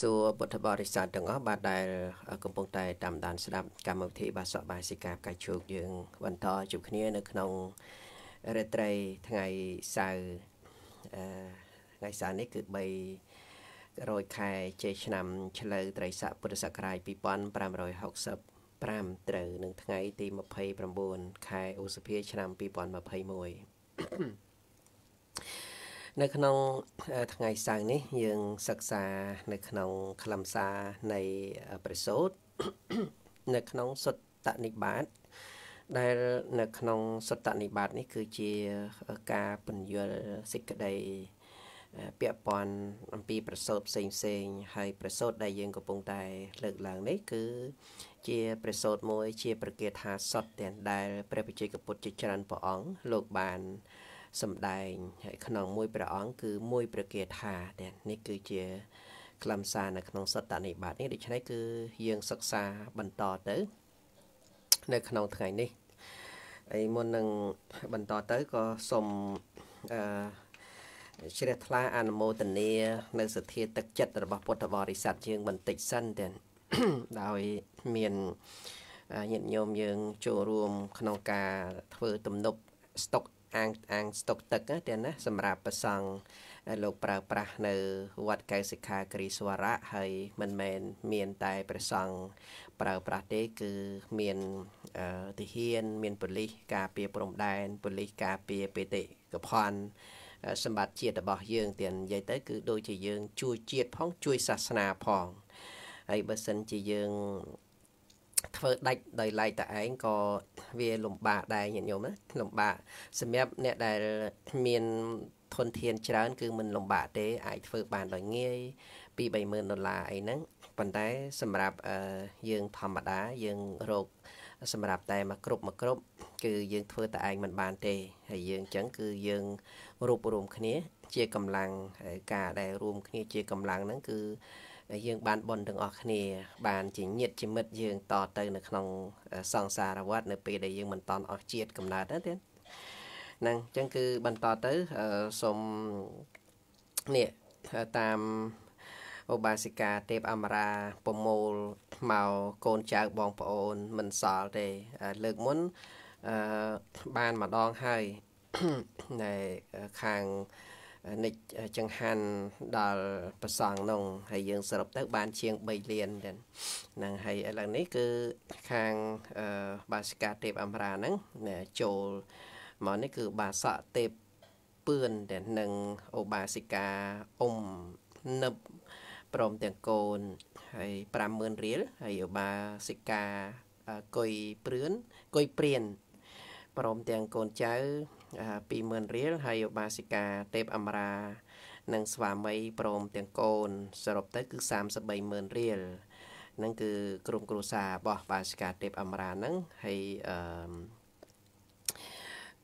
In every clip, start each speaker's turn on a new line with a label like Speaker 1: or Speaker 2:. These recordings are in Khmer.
Speaker 1: សួរពុទ្ធបរិស័ទទាំងអស់បាទដែលកំពុងតែតាមដានស្ដាប់កម្មវិធីបាសកបាសិកាកាជោគយើងបន្តជួបគ្នានៅក្នុងរាត្រីថ្ងៃសៅរ៍ថ្ងៃសៅរ៍នេះគឺ3រោចខែជ័យឆ្នាំឆ្លូវត្រីស័កពុទ្ធសករាជ2565ត្រូវនឹងថ្ងៃទី29ខែឧសភាឆ្នាំ2021 នៅក្នុងថ្ងៃសៅរ៍នេះយើងសិក្សានៅក្នុងខ្លឹមសារនៃព្រះសូត្រនៅក្នុងសុត្តនិបាតដែលនៅក្នុងសុត្តនិបាតនេះគឺជាការពន្យល់សេចក្តីពាក់ព័ន្ធអំពីប្រសូតផ្សេងផ្សេងហើយប្រសូតដែលយើងកំពុងតែលើកឡើងនេះគឺជាប្រសូតមួយជាប្រកាសថាសតទាំងដែលព្រះវិជ័យកពុទ្ធជាច្រើនព្រះអង្គលោកបាន សម្ដែងហើយក្នុងមួយព្រះអង្គគឺមួយព្រះគាថាតែនេះគឺជាខ្លឹមសារនៅក្នុងសត្តនិបាតនេះដូច្នេះគឺយើងសិក្សាបន្តទៅ នៅក្នុងថ្ងៃនេះហើយមុននឹងបន្តទៅក៏សូមអឺជ្រះថ្លាអនុមោទនា នៅសទ្ធាទឹកចិត្តរបស់ពុទ្ធបរិស័ទយើងបន្តិចសិនទាំងដោយមានញាតិញោមយើងចូលរួមក្នុងការធ្វើទំនប់ស្តុក អាងអាងស្តុកទឹកទៀតណាសម្រាប់ប្រសង់លោកប្រើប្រាស់នៅវត្តកែសិក្ខាគ្រីស្វរៈហើយមិនមែនមានតែព្រះសង្ឃប្រើប្រាស់ទេគឺមានទាហានមានប៉ូលីសការពារព្រំដែនប៉ូលីសការពារបេតិកភណ្ឌសម្បត្តិជាតិរបស់យើងទៀតនិយាយទៅគឺដូចជាយើងជួយជាតិផងជួយសាសនាផងហើយបើសិនជាយើង ធ្វើដាច់ដោយឡែកតែឯងក៏វាលំបាកដែរញាតិញោមណាលំបាកសម្រាប់អ្នកដែលមានធនធានច្រើន គឺមិនលំបាកទេ អាចធ្វើបានដោយងាយពី30000ដុល្លារអីហ្នឹងប៉ុន្តែសម្រាប់យើងធម្មតាយើងរកសម្រាប់តែមកគ្រប់មកគ្រប់គឺយើងធ្វើតែឯងមិនបានទេហើយយើងអញ្ចឹងគឺយើងរួបរวมគ្នា ជាកម្លាំងការដែលរួមគ្នាជាកម្លាំងហ្នឹងគឺ ដែលយើងបានបន់ទាំងអស់គ្នា បានជាញាតជាមិត្តយើងតទៅនៅក្នុងសង្សារវដ្តនៅពេលដែលយើងមិនតន់អស់ជាតិកំណើតណាទៀតហ្នឹងអញ្ចឹងគឺបន្តទៅសូមនេះតាមឧបាសិកាទេពអមរាប្រមូលមកកូនចៅបងប្អូន មិនសល់ទេលើកមុនអឺបានម្ដងហើយនៅខាង និច្ចចង្ហាន់ដល់ប្រសងនោះហើយយើងសរុបទៅបានជាង3លានទៅហ្នឹងហើយឥឡូវនេះគឺខាងបាសិកាទេពអមរាហ្នឹងចូលមកនេះគឺបាសកទេពពឿនតែនឹងឧបាសិកាអ៊ុំនឹបព្រមទាំងកូនហើយ50000រៀលហើយឧបាសិកាគុយព្រឿនគុយព្រៀនព្រមទាំងកូនចៅ 20000រៀលហើយឧបាសិកាទេពអមរានិងស្វាមីព្រមទាំងកូន សរុបទៅគឺ330,000រៀលហ្នឹងគឺក្រុមគ្រួសាររបស់បាសិកាទេពអមរាហ្នឹងហើយអឺ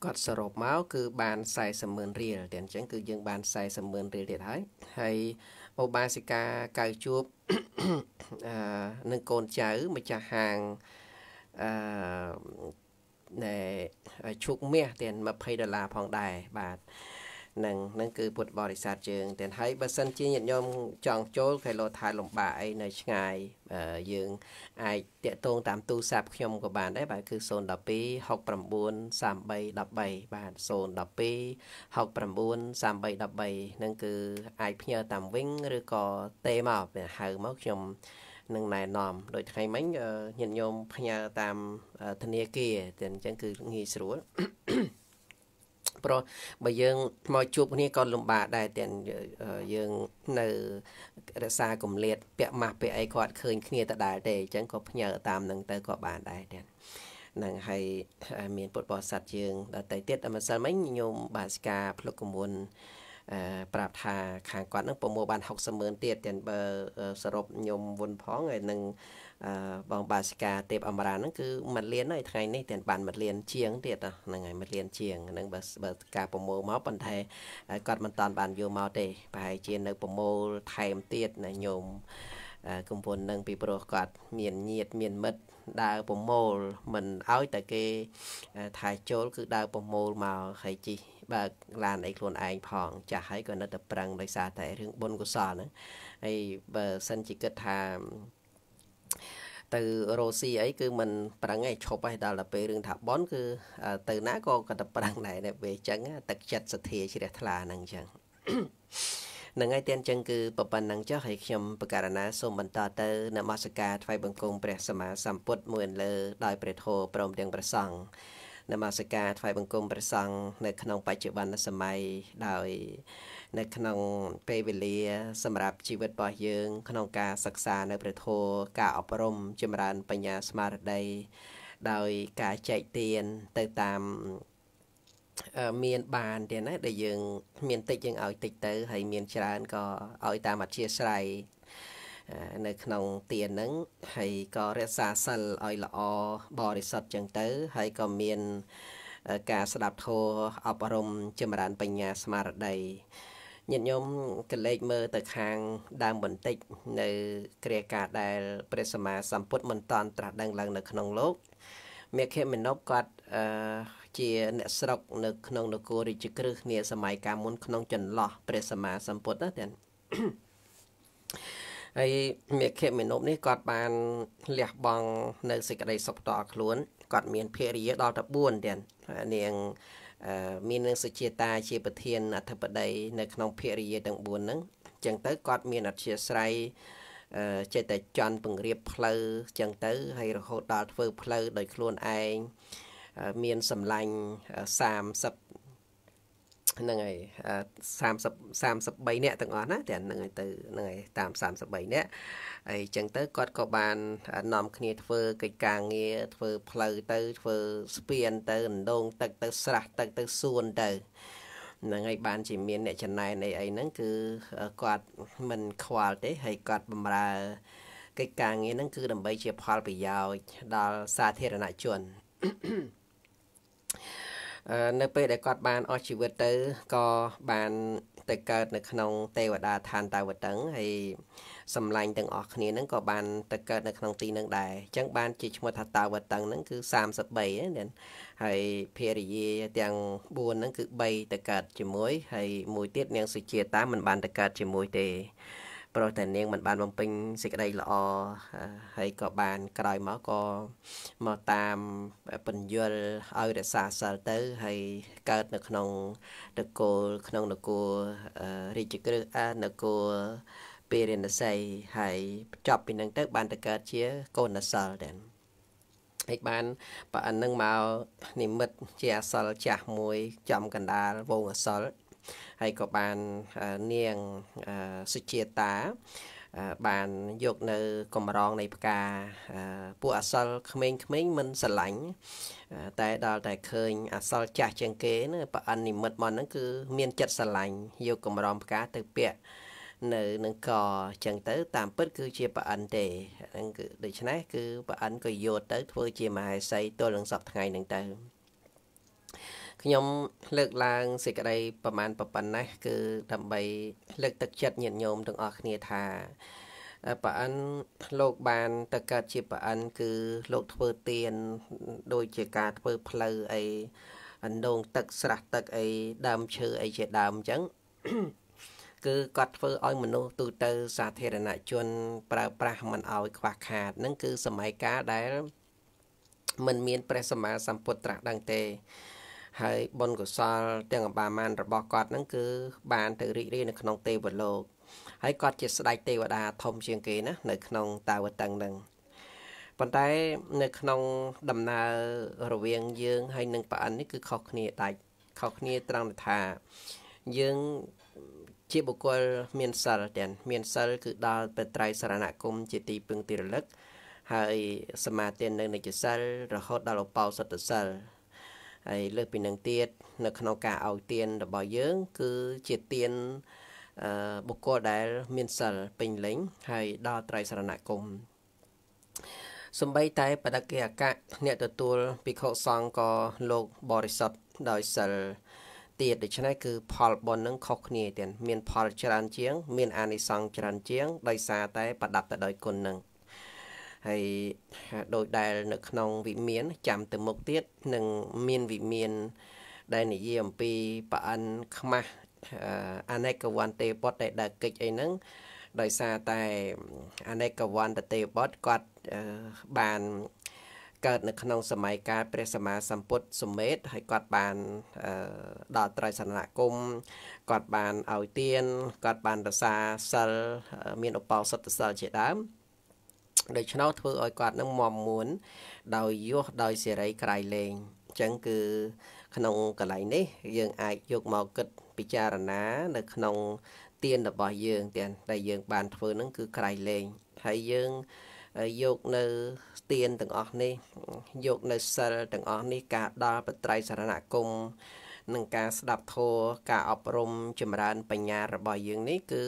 Speaker 1: គាត់សរុបមកគឺបាន400,000រៀលតែអញ្ចឹងគឺយើងបាន400,000រៀលទៀតហើយហើយឧបាសិកាកៅជួបអឺនឹងកូនចៅម្ចាស់ហាងអឺណែ ឈូកមាសទាំង20ដុល្លារផងដែរបាទនឹងនឹងគឺពុទ្ធបរិស័ទយើងទាំងហើយបើសិនជាញាតិញោមចង់ចូលខេឡូថៃលំបាកអីនៅឆ្ងាយយើងអាចតាក់ទងតាមទូរស័ព្ទខ្ញុំក៏បានដែរបាទគឺ012 69 3313បាទ012 69 3313នឹងគឺអាចផ្ញើតាមវិញឬក៏ទេមកហៅមកខ្ញុំ នឹងណែនាំដោយថ្ងៃមិញញាតិញោមផ្ញើតាមធនាគារតែអញ្ចឹងគឺងាយស្រួលព្រោះបើយើងមកជួបគ្នាក៏លំបាកដែរតែយើងនៅរក្សាកម្លៀតពាក់ម៉ាស់ពាក់អីគាត់ឃើញគ្នាដដែលទេអញ្ចឹងក៏ផ្ញើតាមនឹងទៅក៏បានដែរតែនឹងហើយមានពុទ្ធបរិស័ទយើងដតៃទៀតម្សិលមិញញោមបាសិកាភ្លុកកមុន ប្រាប់ថាខាងគាត់នឹងប្រមូលបាន60ម៉ឺនទៀតទាំងបើសរុបខ្ញុំវុនផងហើយនឹងបងបាសិកាទេពអមរាហ្នឹងគឺមួយលានហើយថ្ងៃនេះទាំងបានមួយលានជាងទៀតហ្នឹងហើយមួយលានជាងហ្នឹងបើបើការប្រមូលមកប៉ុន្តែគាត់មិនតាន់បានយកមកទេប្រហែលជានៅប្រមូលថែមទៀតណាញោមកំពុននឹងពីព្រោះគាត់មានញាតមានមិត្តដើរប្រមូលមិនឲ្យតែគេថែចូលគឺដើរប្រមូលមកហើយជី បើកឡានអីខ្លួនឯងផង ចាស់ហើយក៏នៅតែប្រឹងដោយសារតែរឿងបុណ្យកុសលហ្នឹងហើយបើសិនជាគិតថាទៅរ៉ូស៊ីអីគឺมันប្រឹងឯងឈប់ហើយដល់ទៅពេលរឿងថាបនគឺទៅណាក៏គាត់ទៅប្រឹងដែរតែពេលអញ្ចឹងទឹកចិត្តសទ្ធាជ្រះថ្លាហ្នឹងអញ្ចឹងនឹងហើយទៀនចឹងគឺប៉ុណ្ណឹងចុះហើយខ្ញុំបកករណាសូមបន្តទៅនមស្ការថ្វាយបង្គំព្រះសម្មាសម្ពុទ្ធមួយលើដោយព្រះធម៌ព្រមទាំងព្រះសង្ឃ នមស្ការថ្វាយបង្គំព្រះសង្ឃនៅក្នុងបច្ចុប្បន្នសម័យដោយ នៅក្នុងពេលវេលា សម្រាប់ជីវិតរបស់យើង ក្នុងការសិក្សានៅព្រះធម៌ការអប់រំចម្រើនបញ្ញាស្មារតីដោយការចែកទានទៅតាមមានបានទៀតណាដែលយើង មានតិចយើងឲ្យតិចទៅហើយមានច្រើនក៏ឲ្យតាមអធិស្ស្រ័យ នៅក្នុងទានហ្នឹងហើយក៏រក្សាសិលឲ្យល្អបរិសុទ្ធចឹងទៅ ហើយក៏មានការស្ដាប់ធម៌អប់រំចម្រើនបញ្ញាស្មារតីញាតិញោមកលេចមើលទៅខាងដើមបន្តិច នៅគ្រាការដែលព្រះសម្មាសម្ពុទ្ធមិនតាន់ត្រាស់ដឹងឡើងនៅក្នុងលោកមេខេមិណប់គាត់អឺជាអ្នកស្រុកនៅក្នុងនគររាជក្រឹសនាសម័យកាលមុនក្នុងចន្លោះព្រះសម្មាសម្ពុទ្ធណាទាំង ហើយមេខេមិណប់នេះគាត់បានលះបង់នៅសេចក្តីសុខតខ្លួនគាត់មានភរិយាដល់ទៅ4ទាំងនាងមាននឹងសុជាតាជាប្រធានអធិបតីនៅក្នុងភរិយាទាំង4ហ្នឹងអញ្ចឹងទៅគាត់មានអធិស្រ័យចេះតែចន់ពង្រៀបផ្លូវអញ្ចឹងទៅហើយរហូតដល់ធ្វើផ្លូវដោយខ្លួនឯងមានសម្លាញ់30 ហ្នឹងហើយ30 33នាក់ទាំងអស់ណាទាំងហ្នឹងហើយទៅហ្នឹងហើយតាម33នាក់ហើយអញ្ចឹងទៅគាត់ក៏បាននាំគ្នាធ្វើកិច្ចការងារធ្វើផ្លូវទៅធ្វើស្ពានទៅអណ្ដូងទឹកទៅស្រះទឹកទៅសួនទៅហ្នឹងហើយបានជាមានអ្នកចំណែនអីអីហ្នឹងគឺគាត់មិនខ្វល់ទេហើយគាត់បំរើកិច្ចការងារហ្នឹងគឺដើម្បីជាផលប្រយោជន៍ដល់សាធារណជន នៅពេលដែលគាត់បានអស់ជីវិតទៅក៏បានទៅកើតនៅក្នុងទេវតាឋានតាវតឹងហើយសម្លាញ់ទាំងអស់គ្នាហ្នឹងក៏បានទៅកើតនៅក្នុងទីហ្នឹងដែរអញ្ចឹងបានជាឈ្មោះថាតាវតឹងហ្នឹងគឺ33ណាហើយភារយាទាំង4ហ្នឹងគឺ3ទៅកើតជាមួយហើយមួយទៀតនាងសុជាតាមិនបានទៅកើតជាមួយទេ ព្រោះតែនាងមិនបានបំពេញសេចក្តីល្អហើយក៏បានក្រោយមកក៏មកតាមបញ្យលឲ្យរក្សាសិលទៅហើយកើតនៅក្នុងនគរក្នុងនគររាជក្រឹសនគរពេរិណស័យហើយចប់ពីនឹងទៅ បានទៅកើតជាកូនអសិលដែរហើយបានប្រអិននឹងមកនិមិត្តជាអសិលចាស់មួយចំកណ្ដាលវងអសិល ហើយក៏បាននាងសុជាតាបានយកនៅកំរងនៃផ្កាពួកអសលក្មេងៗមិនស្រឡាញ់តែដល់តែឃើញអសលចាស់ជាងគេណាប្រអិននិមិត្តមកហ្នឹងគឺមានចិត្តស្រឡាញ់យកកំរងផ្កាទៅពាក់នៅនឹងកចឹងទៅតាមពិតគឺជាប្រអិនទេហ្នឹងគឺដូច្នេះគឺប្រអិនក៏យកទៅធ្វើជាមហេសីទល់នឹងសពថ្ងៃហ្នឹងទៅ ខ្ញុំលើកឡើងសេចក្តីប្រមាណប៉ុណ្ណេះគឺដើម្បីលើកទឹកចិត្តញាតិញោមទាំងអស់គ្នាថាប្រអិនលោកបានទៅកើតជាប្រអិនគឺលោកធ្វើទៀនដូចជាការធ្វើផ្លូវអីអណ្ដូងទឹកស្រះទឹកអីដើមឈើអីជាដើមអញ្ចឹងគឺគាត់ធ្វើឲ្យមនុស្សទូទៅសាធារណជន ប្រើប្រាស់មិនឲ្យខ្វះខាតហ្នឹងគឺសម័យកាលដែលមិនមានព្រះសម្មាសម្ពុទ្ធត្រាស់ដឹងទេ ហើយបុណ្យកុសលទាំងអបាមានរបស់គាត់ហ្នឹងគឺ បានទៅរីករាយនៅក្នុងទេវលោកហើយគាត់ជាស្ដេចទេវតាធំជាងគេណានៅក្នុងតាវតឹងហ្នឹងប៉ុន្តែនៅក្នុងដំណើររវាងយើងហើយនឹងប្រអិននេះគឺខុសគ្នាដាច់ខុសគ្នាត្រង់ថាយើងជាបុគ្គលមានសិលទាំងមានសិលគឺដល់ទៅត្រៃសរណគមជាទីពឹងទីរលឹកហើយសមាទាននៅនិច្ចសិលរហូតដល់ឧបោសថសិល ហើយលើសពីនឹងទៀតនៅក្នុងការឲ្យទានរបស់យើង គឺជាទានអឺបុគ្គលដែលមានសិលពេញលេញហើយដល់ត្រៃសរណគមសំបីតែបដកិអកៈអ្នកទទួលភិក្ខុសង្ឃក៏លោកបរិសុទ្ធដោយសិលទៀតដូច្នេះគឺផលបុណ្យនឹងខុសគ្នាទៀតមានផលច្រើនជាង មានអានិសង្សច្រើនជាងដោយសារតែប្រដាប់ទៅដោយគុណនឹង ហើយដោយដែលនៅក្នុងវិមានចាំទៅមុខទៀតនឹងមានវិមានដែលនិយាយអំពីប្រអិនខ្មាស់អនេកវន្ទេបុតដែលដើរកិច្ចអីហ្នឹងដោយសារតែអនេកវន្ទេបុតគាត់បានកើតនៅក្នុងសម័យកាលព្រះសម្មាសម្ពុទ្ធសមេតហើយគាត់បានដល់ត្រៃសនគមគាត់បានឲ្យទានគាត់បានរសាសិលមានឧបោសថសិលជាដើម ដូច្នោះធ្វើឲ្យគាត់នឹងមមមួន ដោយយោះដោយសេរីក្រៃលែងអញ្ចឹងគឺក្នុងកន្លែងនេះយើងអាចយកមកគិតពិចារណានៅក្នុងទានរបស់យើងទាំងដែលយើងបានធ្វើនឹងគឺក្រៃលែងហើយយើងយកនៅទានទាំងអស់នេះយកនៅសិលទាំងអស់នេះការដល់បត្រៃសរណគមនិងការស្ដាប់ធម៌ការអប់រំចម្រើនបញ្ញារបស់យើងនេះគឺ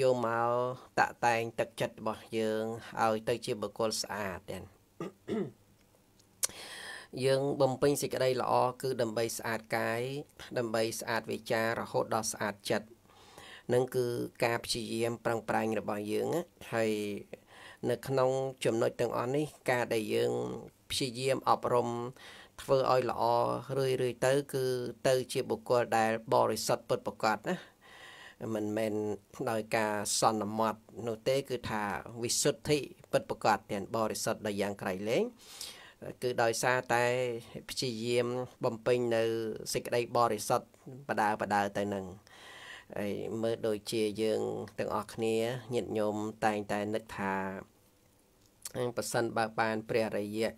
Speaker 1: យកមកតាក់តែងទឹកចិត្តរបស់យើងឲ្យទៅជាបុគ្គលស្អាតទាំងយើងបំពេញសេចក្តីល្អគឺដើម្បីស្អាតកាយដើម្បីស្អាតវាចារហូតដល់ស្អាតចិត្តនឹងគឺការព្យាយាមប្រឹងប្រែងរបស់យើងហើយនៅក្នុងចំណុចទាំងអស់នេះការដែលយើងព្យាយាមអប់រំធ្វើឲ្យល្អរឿយរឿយទៅ គឺទៅជាបុគ្គលដែលបរិសុទ្ធពិតប្រាកដណា មិនមែនដោយការសន្មត់នោះទេ គឺថាវិសុទ្ធិពិតប្រាកដទាំងបរិសុទ្ធដោយយ៉ាងក្រៃលែងគឺដោយសារតែព្យាយាមបំពេញនៅសេចក្តីបរិសុទ្ធបដាបដាទៅនឹងហើយមើលដូចជាយើងទាំងអស់គ្នាញាតិញោមតែងតែនឹកថាប៉ះសិនបើបានព្រះរយៈ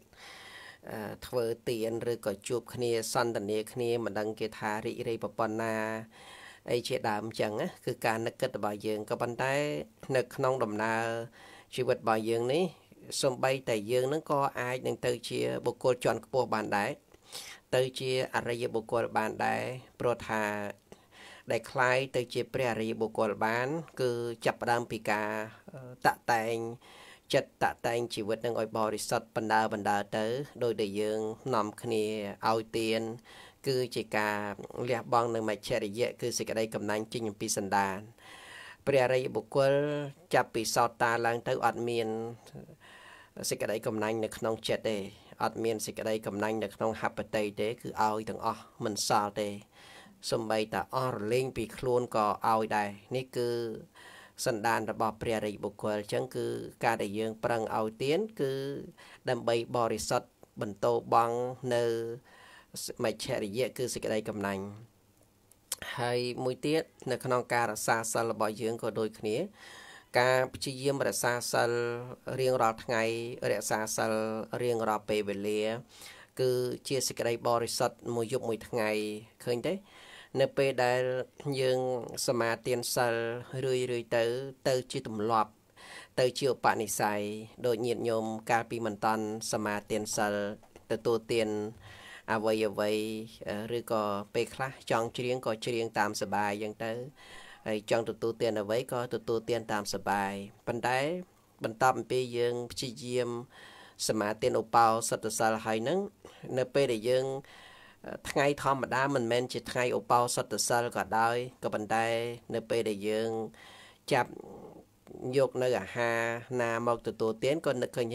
Speaker 1: ធ្វើទានឬក៏ជួបគ្នាសន្តានាគ្នាមិនដឹងគេថារីករាយប្រពន្ធណា អីជាដើមអញ្ចឹងណាគឺការនឹកគិតរបស់យើងក៏ប៉ុន្តែ នៅក្នុងដំណើរជីវិតរបស់យើងនេះសំបីតែយើងនឹងក៏អាចនឹងទៅជាបុគ្គលជាន់ខ្ពស់បានដែរទៅជាអរិយបុគ្គលបានដែរព្រោះថាដែលคล้ายទៅជាព្រះអរិយបុគ្គលបាន គឺចាប់ផ្ដើមពីការតាក់តែងចិត្តតាក់តែងជីវិតនឹងឲ្យបរិសុទ្ធបណ្ដើបណ្ដើទៅដោយដែលយើងនាំគ្នាឲ្យទៀន គឺជាការលះបង់នៅមច្ឆរិយៈគឺសេចក្តីកំណាញ់ចេញអំពីសន្តានព្រះរិយបុគ្គលចាប់ពីសោតតាឡើងទៅអត់មានសេចក្តីកំណាញ់នៅក្នុងចិត្តទេអត់មានសេចក្តីកំណាញ់នៅក្នុងហបតីទេគឺឲ្យទាំងអស់មិនសល់ទេសំបីតាអស់រលែងពីខ្លួនក៏ឲ្យដែរនេះគឺសន្តានរបស់ព្រះរិយបុគ្គលអញ្ចឹងគឺការដែលយើងប្រឹងឲ្យទៀនគឺដើម្បីបរិសុទ្ធបន្តបងនៅ មច្ឆរិយៈគឺសេចក្តីកំណាញ់ហើយមួយទៀតនៅក្នុងការរក្សាសិលរបស់យើងក៏ដូចគ្នា ការព្យាយាមរក្សាសិលរៀងរាល់ថ្ងៃរក្សាសិលរៀងរាល់ពេលវេលា គឺជាសេចក្តីបរិសុទ្ធមួយយប់មួយថ្ងៃឃើញទេនៅពេលដែលយើងសមាទានសិលរឿយរឿយទៅ ទៅជាទម្លាប់ ទៅជាឧបនិស្ស័យដូចញាតញោមកាលពីមិនតាន់សមាទានសិលទទួលទាន អ្វីអ្វីឬក៏ពេលខ្លះចង់ច្រៀងក៏ច្រៀងតាមសបាយអញ្ចឹងទៅហើយចង់ទទួលទានអ្វីក៏ទទួលទានតាមសបាយប៉ុន្តែបន្តអំពីយើងព្យាយាមសមាទានឧបោសថសិលហើយនឹងនៅពេលដែលយើងថ្ងៃធម្មតាមិនមែនជាថ្ងៃឧបោសថសិលក៏ដោយក៏ប៉ុន្តែនៅពេលដែលយើងចាប់យកនៅអាហារណាមកទទួលទានក៏នឹកឃើញ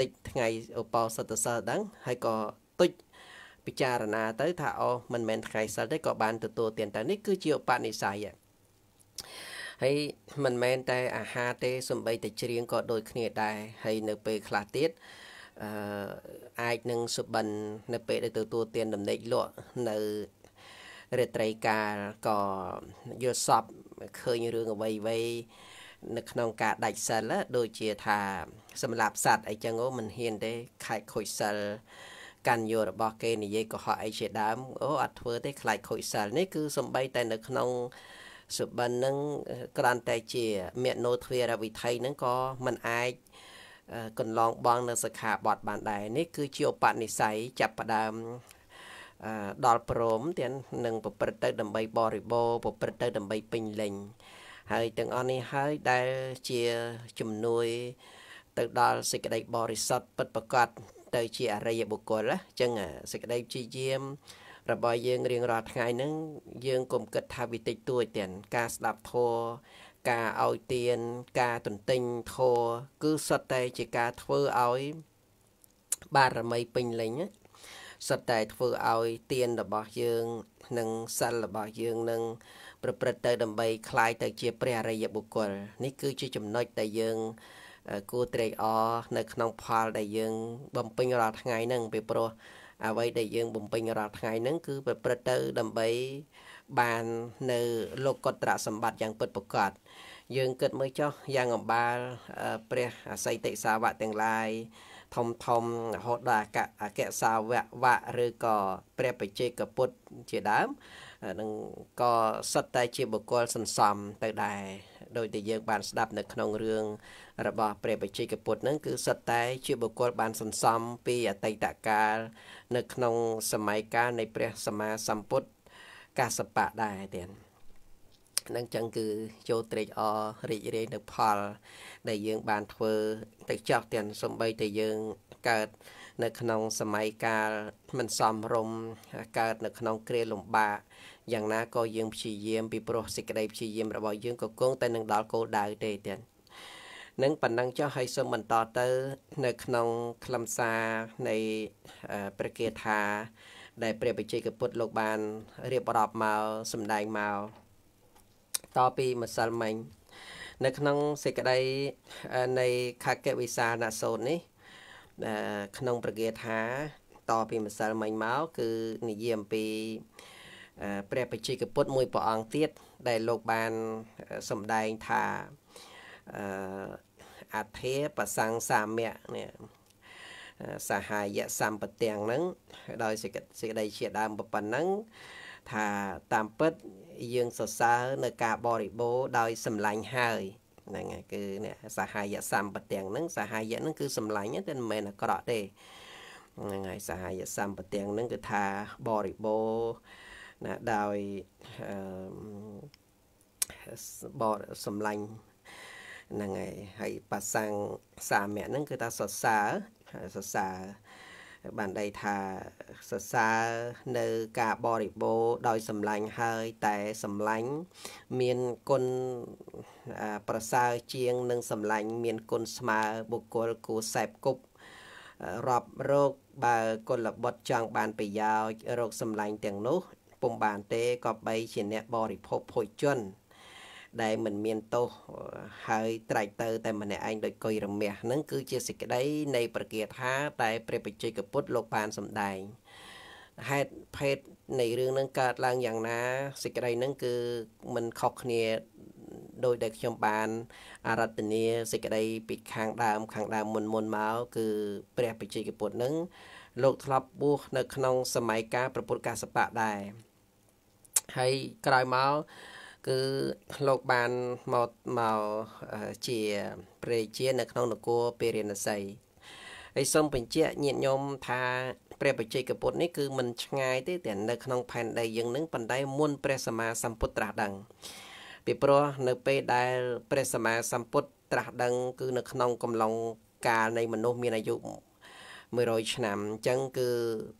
Speaker 1: តិចថ្ងៃឧបោសថសិលដឹងហើយក៏ទុច ពិចារណាទៅថាអូមិនមែនថ្ងៃសិលទេក៏បានទទួលទានទៅនេះគឺជាឧបនិស្ស័យហើយមិនមែនតែអាហារទេសំបីតែច្រៀងក៏ដូចគ្នាដែរហើយនៅពេលខ្លះទៀតអឺអាចនឹងសុបិននៅពេលដែលទទួលទានដំណេកលក់នៅរាត្រីកាលក៏យល់សពឃើញរឿងអ្វីអ្វីនៅក្នុងការដាច់សិលដូចជាថាសម្រាប់សัตว์អីចឹងអូមិនហ៊ានទេខែកខូចសិល កាន់យករបស់គេនិយាយកុហកអីជាដើមអូអត់ធ្វើទេខ្លាចខូចសិលនេះគឺសំបីតែនៅក្នុងសុបិននឹងក្រាន់តែជាមេណោទ្វារវិថីនឹងក៏មិនអាចកន្លងបងនៅសិក្ខាបទបានដែរនេះគឺជាឧបនិស្ស័យចាប់ផ្ដើមដល់ព្រមទាំងនឹងប្រព្រឹត្តទៅដើម្បីបរិបូរប្រព្រឹត្តទៅដើម្បីពេញលេញហើយទាំងអស់នេះហើយដែលជាជំនួយទៅដល់សេចក្តីបរិសុទ្ធពិតប្រកប ទៅជាអរិយបុគ្គលណាអញ្ចឹងសេចក្តីព្យាយាមរបស់យើងរៀងរាល់ថ្ងៃហ្នឹងយើងកុំគិតថាវិតិចតួចទាំងការស្ដាប់ធម៌ការឲ្យទានការទន្ទិញធរគឺសុទ្ធតែជាការធ្វើឲ្យបារមីពេញលេញ សុទ្ធតែធ្វើឲ្យទានរបស់យើង និងសិលរបស់យើងនឹងប្រព្រឹត្តទៅដើម្បីคลายទៅជាព្រះអរិយបុគ្គលនេះគឺជាចំណុចដែលយើង គួរត្រេកអរនៅក្នុងផលដែលយើងបំពេញរាល់ថ្ងៃហ្នឹងពីព្រោះអ្វីដែលយើងបំពេញរាល់ថ្ងៃហ្នឹងគឺប្រព្រឹត្តទៅដើម្បីបាននៅលោកកតរសម្បត្តិយ៉ាងពិតប្រាកដយើងគិតមើលចុះយ៉ាងអំបាលព្រះអស័យតិសាវៈទាំងឡាយធំធំរហូតដល់អកអកសាវៈវៈឬក៏ព្រះបច្ចេកពុទ្ធជាដើមនឹងក៏សិតតែជាបុគ្គលសន្សំទៅដែរ ដោយដែលយើងបានស្ដាប់នៅក្នុងរឿងរបស់ព្រះបច្ចេកពុទ្ធហ្នឹងគឺសិតតែជាបុគ្គលបានសន្សំពីអតីតកាល នៅក្នុងសម័យកាលនៃព្រះសម្មាសម្ពុទ្ធកាសបៈដែរទៀតនឹងចឹងគឺចូលត្រេកអររីករាយនៅផល ដែលយើងបានធ្វើទៅចោះទាំងសំបីតែយើងកើតនៅក្នុងសម័យកាលមិនសមរម្យកើតនៅក្នុងគ្រាលំបាក យ៉ាងណាក៏យើងព្យាយាមពីព្រោះសេចក្តីព្យាយាមរបស់យើងក៏គង់តែនឹងដល់គោលដៅទេទៀតនឹងប៉ុណ្ណឹងចុះឲ្យសូមបន្តទៅ នៅក្នុងខ្លឹមសារនៃព្រះគាថា ដែលព្រះបច្ចេកពុទ្ធលោកបានរៀបរាប់មកសម្ដែងមកតពីម្សិលមិញនៅក្នុងសេចក្តីនៃខកវិសានសូត្រនេះក្នុងប្រគាថាតពីម្សិលមិញមកគឺនិយាយអំពី ព្រះបច្ចេកពុទ្ធមួយព្រះអង្គទៀតដែលលោកបានសម្ដែងថាអឺអធិបសង្សាមៈនេះសហាយសម្បទាំងហ្នឹងដោយសេចក្តីជាដើមប៉ុណ្ណឹងថាតាមពិតយើងសរសើរនៅការបរិបូរដោយសម្លាញ់ហើយហ្នឹងហើយគឺនេះសហាយសម្បទាំងហ្នឹងសហាយហ្នឹងគឺសម្លាញ់តែមិនមែនអាក្រក់ទេហ្នឹងហើយសហាយសម្បទាំងហ្នឹងគឺថាបរិបូរ ណាដោយបរសម្លាញ់ហ្នឹងហើយហើយបាសាំងសាមៈហ្នឹងគឺថាសរសើរសរសើរបានដីថាសរសើរនៅការបរិបូរដោយសម្លាញ់ហើយតែសម្លាញ់មានគុណប្រសើរជាងនឹងសម្លាញ់មានគុណស្មើបុគ្គលគួសែបគប់រាប់រោគបើគុលបុត្រចង់បានប្រយោជន៍រោគសម្លាញ់ទាំងនោះ ពុំបានទេក៏បីជាអ្នកបរិភោគភោជន ដែលមិនមានទោសហើយត្រែកទៅ តែម្នាក់ឯងដោយកុយរមាស់ហ្នឹងគឺជាសេចក្តីនៃប្រគាថាតែព្រះបច្ចេកពុទ្ធលោកបានសម្ដែងហេតុភេទនៃរឿងហ្នឹងកើតឡើងយ៉ាងណាសេចក្តីហ្នឹងគឺមិនខុសគ្នាដោយដែលខ្ញុំបានអារតនីសេចក្តីពីខាងដើម ខាងដើមមុនមុនមកគឺព្រះបច្ចេកពុទ្ធនឹងលោកធ្លាប់បួសនៅក្នុងសម័យកាលប្រពុតកាសបៈដែរ ហើយក្រោយមកគឺលោកបានមកមកជាព្រះជានៅក្នុងនគរពេរិណសីហើយសូមបញ្ជាក់ញាតិញោមថាព្រះបច្ចេកពុទ្ធនេះគឺមិនឆ្ងាយទេតែនៅក្នុងផែនដីយើងនឹងប៉ុន្តែមុនព្រះសម្មាសម្ពុទ្ធត្រាស់ដឹងពីព្រោះនៅពេលដែលព្រះសម្មាសម្ពុទ្ធត្រាស់ដឹង គឺនៅក្នុងកំឡុងកាលនៃមនុស្សមានអាយុ 100ឆ្នាំអញ្ចឹងគឺ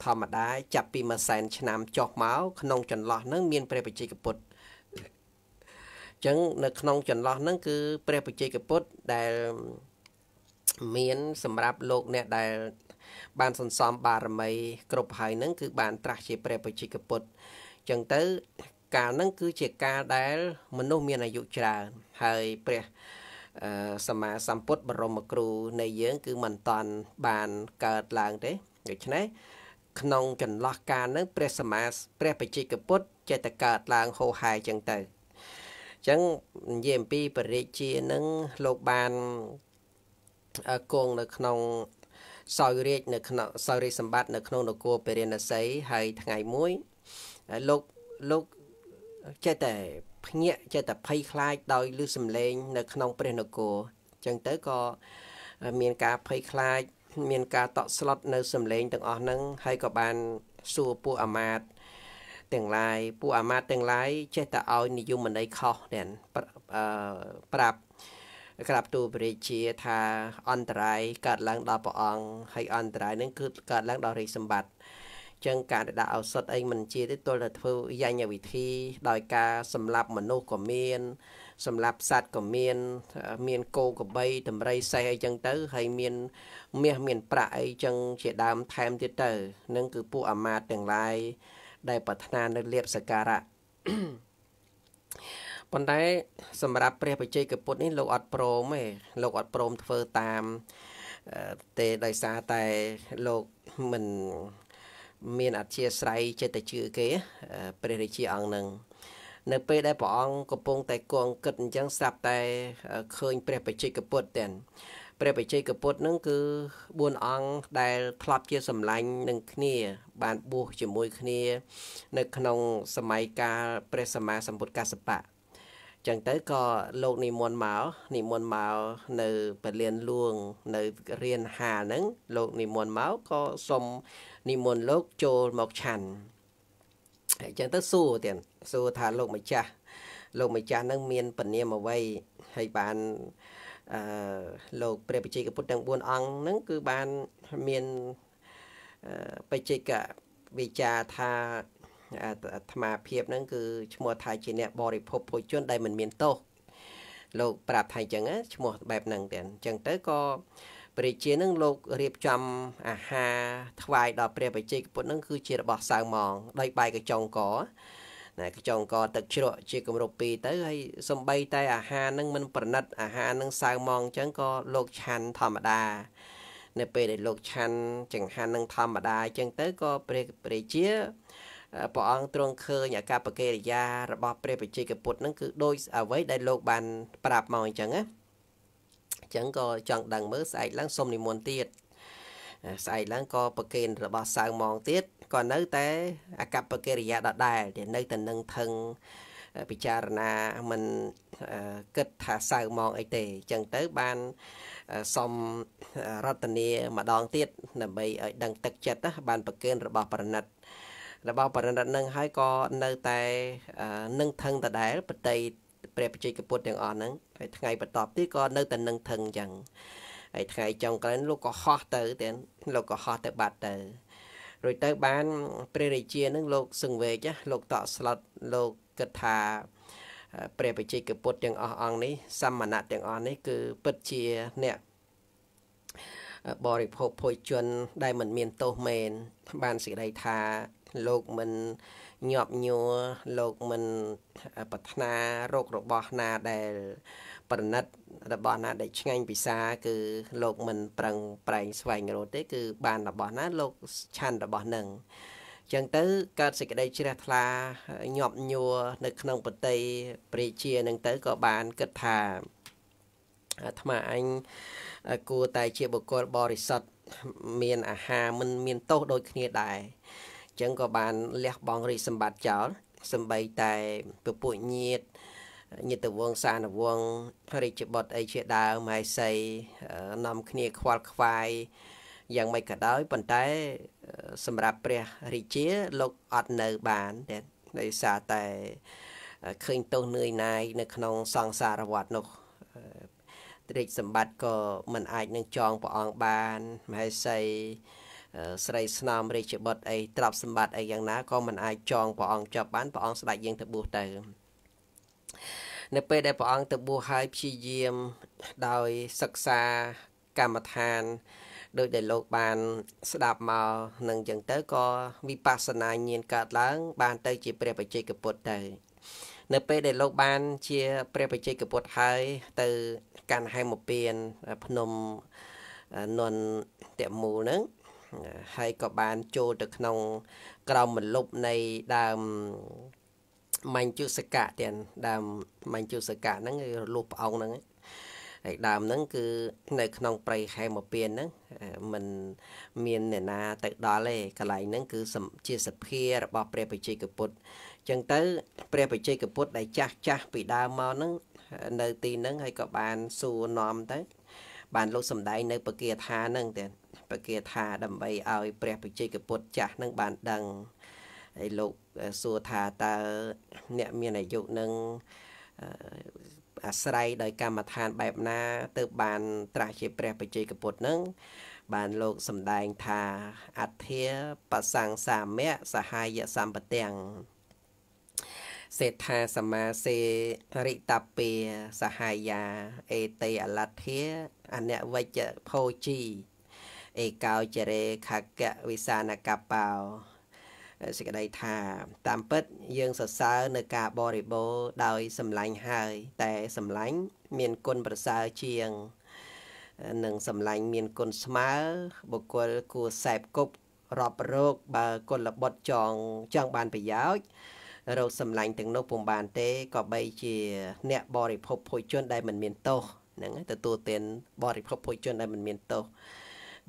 Speaker 1: ធម្មតាចាប់ពីមួយសែនឆ្នាំចុះមកក្នុងចន្លោះហ្នឹងមានព្រះបច្ចេកពុទ្ធចឹងនៅក្នុងចន្លោះហ្នឹងគឺព្រះបច្ចេកពុទ្ធដែលមានសម្រាប់លោកអ្នកដែល បានសន្សំបារមី គ្រប់ហើយហ្នឹងគឺបានត្រាស់ជាព្រះបច្ចេកពុទ្ធចឹងទៅកាលហ្នឹងគឺជាកាលដែលមនុស្សមានអាយុច្រើនហើយព្រះ សម្មាសម្ពុទ្ធបរមគ្រូនៃយើង គឺមិនតាន់បានកើតឡើងទេដូច្នេះក្នុងចន្លោះកាលហ្នឹងព្រះសម្មាព្រះបច្ចេកពុទ្ធចេះតែកើតឡើងហោហាយចឹងទៅចឹងនិយាយអំពីបរិជានឹងលោកបានគង់នៅក្នុងសោយរាជនៅក្នុងសោយរាជសម្បត្តិនៅក្នុងនគរពេរិណសីហើយថ្ងៃមួយលោកលោកចេះតែ ភ្ញាក់ចេះតែភ័យខ្លាចដោយលឺសំឡេង នៅក្នុងព្រះនគរចឹងទៅក៏មានការភ័យខ្លាច មានការតក់ស្លុតនៅសំឡេងទាំងអស់ហ្នឹងហើយក៏បានសួរពួកអាមាត្យទាំងឡាយពួកអាមាត្យទាំងឡាយចេះតែឲ្យនិយមន័យខុសទាំងអឺប្រាប់ក្រាបទូលព្រះរាជាថាអន្តរាយកើតឡើងដល់ព្រះអង្គហើយអន្តរាយនឹងគឺកើតឡើងដល់រាជសម្បត្តិ ចឹងការដាក់ឱសថអីមិនជាទេទល់តែធ្វើយញ្ញវិធី ដោយការសម្លាប់មនុស្សក៏មាន សម្រាប់សត្វក៏មាន មានគោក្របីតម្រៃសេះអីចឹងទៅហើយមានមាសមានប្រាក់អីចឹងជាដើមថែមទៀតទៅនឹងគឺពួកអាមាត្យទាំងឡាយដែលប្រាថ្នានៅលៀបសការៈប៉ុន្តែសម្រាប់ព្រះបច្ចេកពុទ្ធនេះលោកអត់ព្រមទេលោកអត់ព្រមធ្វើតាមទេដោយសារតែលោកមិន មានអធិស្ឋ័យចិត្តជឿគេព្រះរាជាអង្គនឹងនៅពេលដែលព្រះអង្គកំពុងតែគង់គិតអញ្ចឹងស្រាប់តែឃើញព្រះបច្ចេកពុទ្ធទាំងព្រះបច្ចេកពុទ្ធនឹងគឺ4អង្គដែលធ្លាប់ជាសម្លាញ់នឹងគ្នា បានបួសជាមួយគ្នា នៅក្នុងសម័យកាលព្រះសម្មាសម្ពុទ្ធកសបៈចឹងទៅក៏លោកនិមន្តមកនិមន្តមកនៅពលានលួង នៅរៀនហាលហ្នឹងលោកនិមន្តមកក៏សុំ និមន្តលោកចូលមកឆាន់ហើយចឹងទៅសួរទៀតសួរថាលោកម្ចាស់លោកម្ចាស់នឹងមានពនាមអ្វីហើយបានអឺលោកព្រះបច្ចេកពុទ្ធទាំង4អង្គហ្នឹងគឺបានមានបច្ចេកវិចារថាអាត្មាភាពហ្នឹងគឺឈ្មោះថាជាអ្នកបរិភពភោជនដែលមិនមានទោសលោកប្រាប់ថាអញ្ចឹងឈ្មោះបែបហ្នឹងទៀតអញ្ចឹងទៅក៏ ព្រះជានឹងលោករៀបចំអាហារថ្វាយដល់ព្រះបច្ចេកពុទ្ធនឹងគឺជារបស់សៅម៉ងដោយបាយកញ្ចុងកណាកញ្ចុងកទឹកជ្រក់ជាគម្រប់2ទៅហើយសំបីតែអាហារនឹងមិនប្រណិតអាហារនឹងសៅម៉ងអញ្ចឹងក៏លោកឆាន់ធម្មតានៅពេលដែលលោកឆាន់ចង្ហាន់នឹងធម្មតាអញ្ចឹងទៅក៏ព្រះព្រះជាព្រះអង្គទ្រង់ឃើញអាកប្បកិរិយារបស់ព្រះបច្ចេកពុទ្ធនឹងគឺដូចអ្វីដែលលោកបានប្រាប់មកអញ្ចឹងណាអញ្ចឹងក៏ចង់ដឹងមើលស្អែកឡើងសុំនិមន្តទៀតស្អែកឡើងក៏ប្រកេនរបស់សៅម៉ងទៀតក៏នៅតែអកប្បកិរិយាដដែលដែលនៅតែនឹងថឹងពិចារណាមិនគិតថាសៅម៉ងអីទេអញ្ចឹងទៅបានសុំរតនាម្ដងទៀតដើម្បីឲ្យដឹងទឹកចិត្តបានប្រកេនរបស់ប្រណិតរបស់បរិណិតនឹងហើយក៏នៅតែនឹងថឹងដដែលបតី ព្រះបច្ចេកពុទ្ធទាំងអស់ហ្នឹងហើយថ្ងៃបន្ទាប់ទៀតក៏នៅតែនឹងថឹងអញ្ចឹងហើយថ្ងៃចុងក្រោយលោកក៏ហោះទៅទៀតលោកក៏ហោះទៅបាត់ទៅរួចទៅបានព្រះរាជានឹងលោកសង្វេកលោកតក់ស្លុតលោកគិតថាព្រះបច្ចេកពុទ្ធទាំងអស់អង្គនេះសមណៈទាំងអស់នេះគឺពិតជាអ្នកបរិភោគភោជនដែលមិនមានទោសមែនបានសេចក្តីថាលោកមិន ញាប់ញួរលោកមិនប្រាថ្នារោគរបស់ណាដែលប្រណិតរបស់ណាដែលឆ្ងាញ់ពិសាគឺលោកមិនប្រឹងប្រែងស្វែងរកទេ គឺបានរបស់ណាលោកឆាន់របស់នឹងចឹងទៅកើតសេចក្តីជ្រះថ្លាញាប់ញួរនៅក្នុងបតីព្រះជានឹងទៅក៏បានគិតថាអាត្មាអញគួរតែជាបុគ្គលបរិសុទ្ធមានអាហារមិនមានទោសដូចគ្នាដែរ ចឹងក៏បានលះបង់រាជសម្បត្តិចោលសំបីតែពពួកញាតញាតិវងសានវងរាជបុត្រអីជាដើមហើយសីនាំគ្នាខ្វល់ខ្វាយយ៉ាងម៉េចក៏ដោយប៉ុន្តែសម្រាប់ព្រះរាជាលោកអត់នៅបានទេដោយសារតែឃើញទោសនឿយណាយនៅក្នុងសង្សារវដ្តនោះរាជសម្បត្តិក៏មិនអាចនឹងចងព្រះអង្គបានមហេសី ស្រីស្នំរាជបុត្រអីទ្រព្យសម្បត្តិអីយ៉ាងណាក៏មិនអាចចងព្រះអង្គចាប់បានព្រះអង្គស្ដេចយើងទៅបួសទៅនៅពេលដែលព្រះអង្គទៅបួសហើយព្យាយាមដោយសិក្សាកម្មដ្ឋានដោយដែលលោកបានស្ដាប់មកនឹងចឹងទៅក៏វិបស្សនាញាណកើតឡើង បានទៅជាព្រះបច្ចេកពុទ្ធទៅនៅពេលដែលលោកបានជាព្រះបច្ចេកពុទ្ធហើយទៅកាន់ហេមពៀនភ្នំនន់តមូលហ្នឹង ហើយក៏បានចូលទៅក្នុង ក្រមមលុបនៃដើមមាញ់ជុសកៈទៀតដើមមាញ់ជុសកៈហ្នឹងគឺរលុះផ្អោងហ្នឹងហើយដើមហ្នឹងគឺនៅក្នុងព្រៃហេមពៀនហ្នឹងมันមានអ្នកណាទៅដល់ទេកន្លែងហ្នឹងគឺជាសភារបស់ព្រះបច្ចេកពុទ្ធចឹងទៅ ព្រះបច្ចេកពុទ្ធដែលចាស់ចាស់ពីដើមមកហ្នឹងនៅទីហ្នឹងហើយក៏បានសួរនាំទៅ បានលោកសំដែងនៅបកាថាហ្នឹងទៀតបកាថាដើម្បីឲ្យព្រះបច្ចេកពុទ្ធចាស់នឹងបានដឹងហើយលោកសួរថាតើអ្នកមានអាយុនឹងអាស្រ័យដោយកម្មដ្ឋានបែបណាទើបបានត្រាស់ជាព្រះបច្ចេកពុទ្ធនឹងបានលោកសំដែងថាអធាបសង្សាមៈសហាយសម្បទាំង សេដ្ឋាសមាសេរិតពេសហាយាអេតេអលទ្ធាអនវិជ្ជភោជីឯកោចរេខកៈវិសានកបោសេចក្តីថាតាមពិតយើងសរសើរនៅការបរិបូរដោយសម្លាញ់ហើយ តែសម្លាញ់មានគុណប្រសើរជាងនឹងសម្លាញ់មានគុណស្មើបុគ្គលគួរសែបគប់រាប់រោគបើគុលបុត្រចង់ចង់បានប្រយោជន៍ រោគសម្លាញ់ទាំងនោះពុំបានទេក៏បីជាអ្នកបរិភពភោជនដែលមិនមានទោសហ្នឹងទទួលទានបរិភពភោជនដែលមិនមានទោស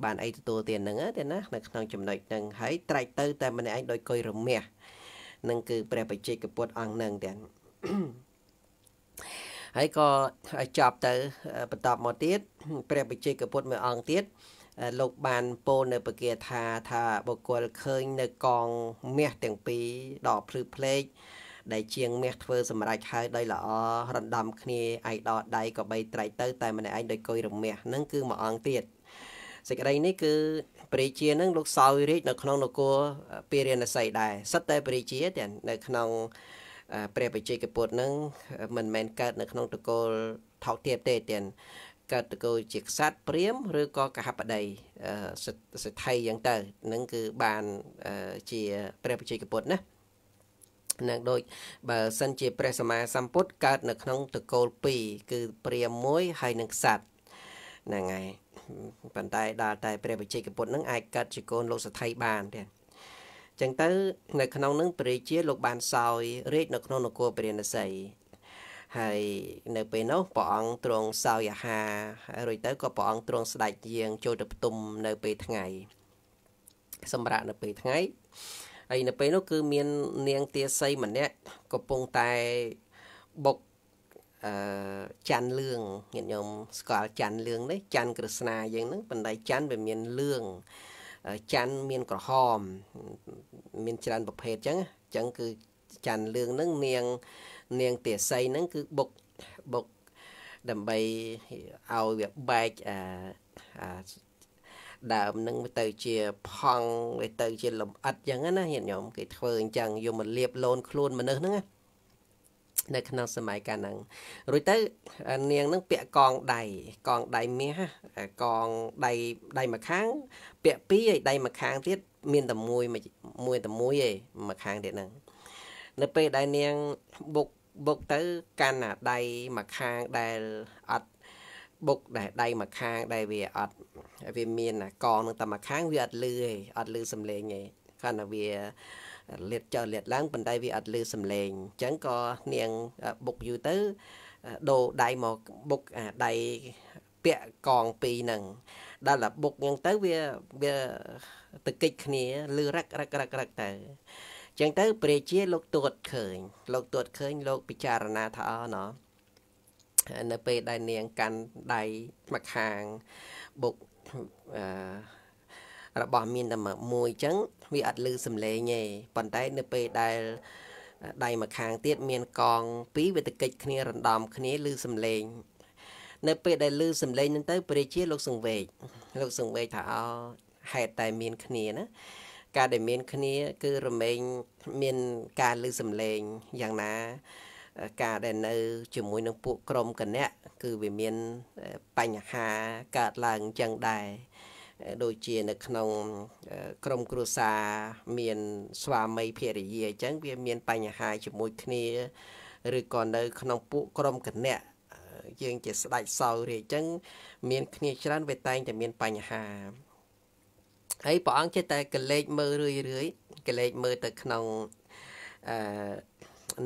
Speaker 1: បានអីទទួលទានហ្នឹងទេណានៅក្នុងចំណុចហ្នឹងហើយត្រែកទៅតែម្នាក់ឯងដោយកុយរមាស់នឹងគឺព្រះបច្ចេកពុទ្ធអង្គហ្នឹងទាំងហើយក៏ចប់ទៅបន្តមកទៀតព្រះបច្ចេកពុទ្ធមួយអង្គទៀត លោកបានពោលនៅពគាថាថាបុគ្គលឃើញនៅកងមាសទាំងពីរដកភ្លឺភ្លេកដែលជាងមាសធ្វើសម្រេចហើយដោយល្អរំដំគ្នាឯដដៃក៏បីត្រៃទៅ តែម្នាក់ឯងដោយកុយរមាសហ្នឹងគឺមួយអង្គទៀតសេចក្តីនេះគឺព្រះជានឹងលោកសោយរាជនៅក្នុងនគរពារាណសីដែរសិតតែព្រះជាទាំងនៅក្នុងព្រះបច្ចេកពុទ្ធនឹងមិនមែនកើតនៅក្នុងតកូលថោកទាបទេទាំង កើតតកូលជាក្សត្រព្រាមឬក៏កហបតីសិទ្ធិយ៉ាងទៅនឹងគឺបានជាព្រះបច្ចេកពុទ្ធណានឹងដូចបើសិនជាព្រះសម្មាសម្ពុទ្ធកើតនៅក្នុងតកូល2គឺព្រាមមួយហើយនឹងក្សត្រហ្នឹងហើយប៉ុន្តែដល់តែព្រះវិជ័យកពុទ្ធនឹងអាចកាត់ជាកូនលោកសទ្ធិបានទេចឹងទៅនៅក្នុងនឹងព្រះជាលោកបានសោយរាជនៅក្នុងនគរព្រះនសី ហើយនៅពេលនោះព្រះអង្គទ្រង់សោយអាហាររួចទៅក៏ព្រះអង្គទ្រង់ស្ដេចយាងចូលទៅផ្ទុំនៅពេលថ្ងៃសម្រាប់នៅពេលថ្ងៃហើយនៅពេលនោះគឺមាននាងទាសីម្នាក់កំពុងតែបុកអឺច័ន្ទលឿងញាតិញោមស្គាល់ច័ន្ទលឿងនេះច័ន្ទក្រស្នាយើងហ្នឹងបណ្ដៃច័ន្ទវាមានលឿងច័ន្ទមានក្រហម មានច្រើនប្រភេទអញ្ចឹងអញ្ចឹងគឺច័ន្ទលឿងហ្នឹងនាង នាងទាសីហ្នឹងគឺបុកបុកដើម្បីឲ្យវាបែកអាដើមនឹងទៅជាផង់ទៅជាលំអិតអញ្ចឹងណាញាតិញោមគេធ្វើអញ្ចឹងយកមកលាបលូនខ្លួនមនុស្សហ្នឹងណានៅក្នុងសម័យកាលហ្នឹងរួចទៅនាងហ្នឹងពាក់កងដៃកងដៃមាសកងដៃដៃម្ខាង ពាក់ពីរហើយដៃម្ខាងទៀតមានតែមួយមួយតែមួយឯងម្ខាងទៀតហ្នឹង នៅពេលដែលនាងបុកបុកទៅកាន់អាដៃម្ខាងដែលអត់បុកដែលដៃម្ខាងដែលវាអត់វាមានកងនឹងតែម្ខាងវាអត់លឺទេអត់លឺសំឡេងទេគាត់ថាវាលាតចុះលាតឡើងប៉ុន្តែវាអត់លឺសំឡេងអញ្ចឹងក៏នាងបុកយូរទៅដូរដៃមកបុកអាដៃពាក់កងពីរហ្នឹងដល់តែបុកហ្នឹងទៅវាវាទៅកិច្ចគ្នាលឺរឹករឹករឹករឹកទៅអញ្ចឹងទៅព្រះជាលោកទួតឃើញ លោកទួតឃើញលោកពិចារណាថាអណោះនៅពេលដែលនាងកាន់ដៃមកខាងបុកអឺរបស់មានតែមួយអញ្ចឹងវាអត់លឺសំឡេងទេប៉ុន្តែនៅពេលដែលដៃម្ខាងទៀតមានកងពីរវាទៅកិច្ចគ្នារំដំគ្នាលឺសំឡេងនៅពេលដែលលឺសំឡេងហ្នឹងទៅព្រះជាលោកសង្វេកលោកសង្វេកថាអោហេតុតែមានគ្នាណា ការដែលមានគ្នា គឺរមែងមានការលឺសំឡេងយ៉ាងណា ការដែលនៅ ជាមួយនឹងពួកក្រុមគណៈគឺវាមានបញ្ហាកើតឡើងអញ្ចឹងដែរដូចជានៅក្នុងក្រុមគ្រួសារមាន ស្វាមីភរិយាអញ្ចឹងវាមានបញ្ហាជាមួយគ្នាឬក៏នៅ ក្នុងពួកក្រុមគណៈយើងជាស្ដេចសោយរាជអញ្ចឹងមានគ្នាច្រើនវាតែងតែមានបញ្ហា ហើយព្រះអង្គចេះតែកលេចមើលរឿយរឿយកលេចមើលទៅក្នុងអឺ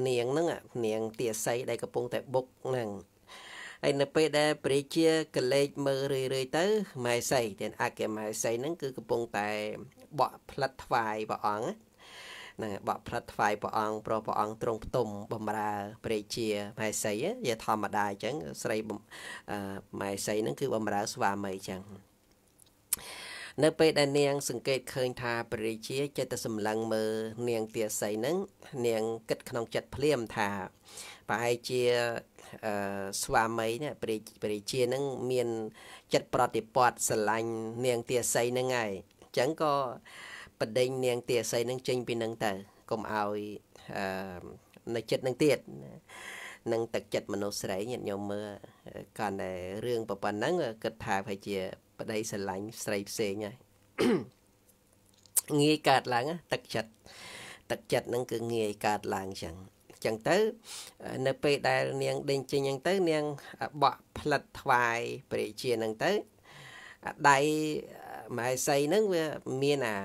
Speaker 1: នាងហ្នឹងនាងទាស័យដែលកំពុងតែបុកហ្នឹងហើយនៅពេលដែលព្រះជាកលេចមើលរឿយរឿយទៅម៉ែសីទាំងអគ្គម៉ែសីហ្នឹងគឺកំពុងតែបក់ផ្លិតថ្វាយព្រះអង្គណាបក់ផ្លិតថ្វាយព្រះអង្គព្រោះព្រះអង្គទ្រង់ផ្ទុំបំរើព្រះជាម៉ែសីជាធម្មតាអញ្ចឹងស្រីម៉ែសីហ្នឹងគឺបំរើស្វាមីអញ្ចឹង នៅពេលដែលនាង សង្កេតឃើញថាព្រះរាជាចិត្តតែសម្លឹងមើលនាងទាសីហ្នឹងនាងគិតក្នុងចិត្តភ្លាមថាប្រហែលជាអឺស្វាមីនេះព្រះព្រះជានឹងមានចិត្តប្រតិបត្តិស្រឡាញ់នាងទាសីនឹងហើយអញ្ចឹងក៏បដិញនាងទាសីនឹងចេញពីនឹងទៅកុំឲ្យអឺនៅចិត្តនឹងទៀតនឹងទឹកចិត្តមនុស្សស្រីញាតិញោមមើលកាន់តែរឿងប៉ុណ្ណឹងគិតថាប្រហែលជា ប្តីស្រឡាញ់ស្រីផ្សេងហើយងាយកើតឡើងទឹកចិត្តទឹកចិត្តហ្នឹងគឺងាយកើតឡើងចឹងចឹងទៅនៅពេលដែលនាងដេញចេញចឹងទៅ នាងបក់ផ្លិតថ្វាយព្រះជាហ្នឹងទៅដៃម៉ែសីហ្នឹងវាមានអា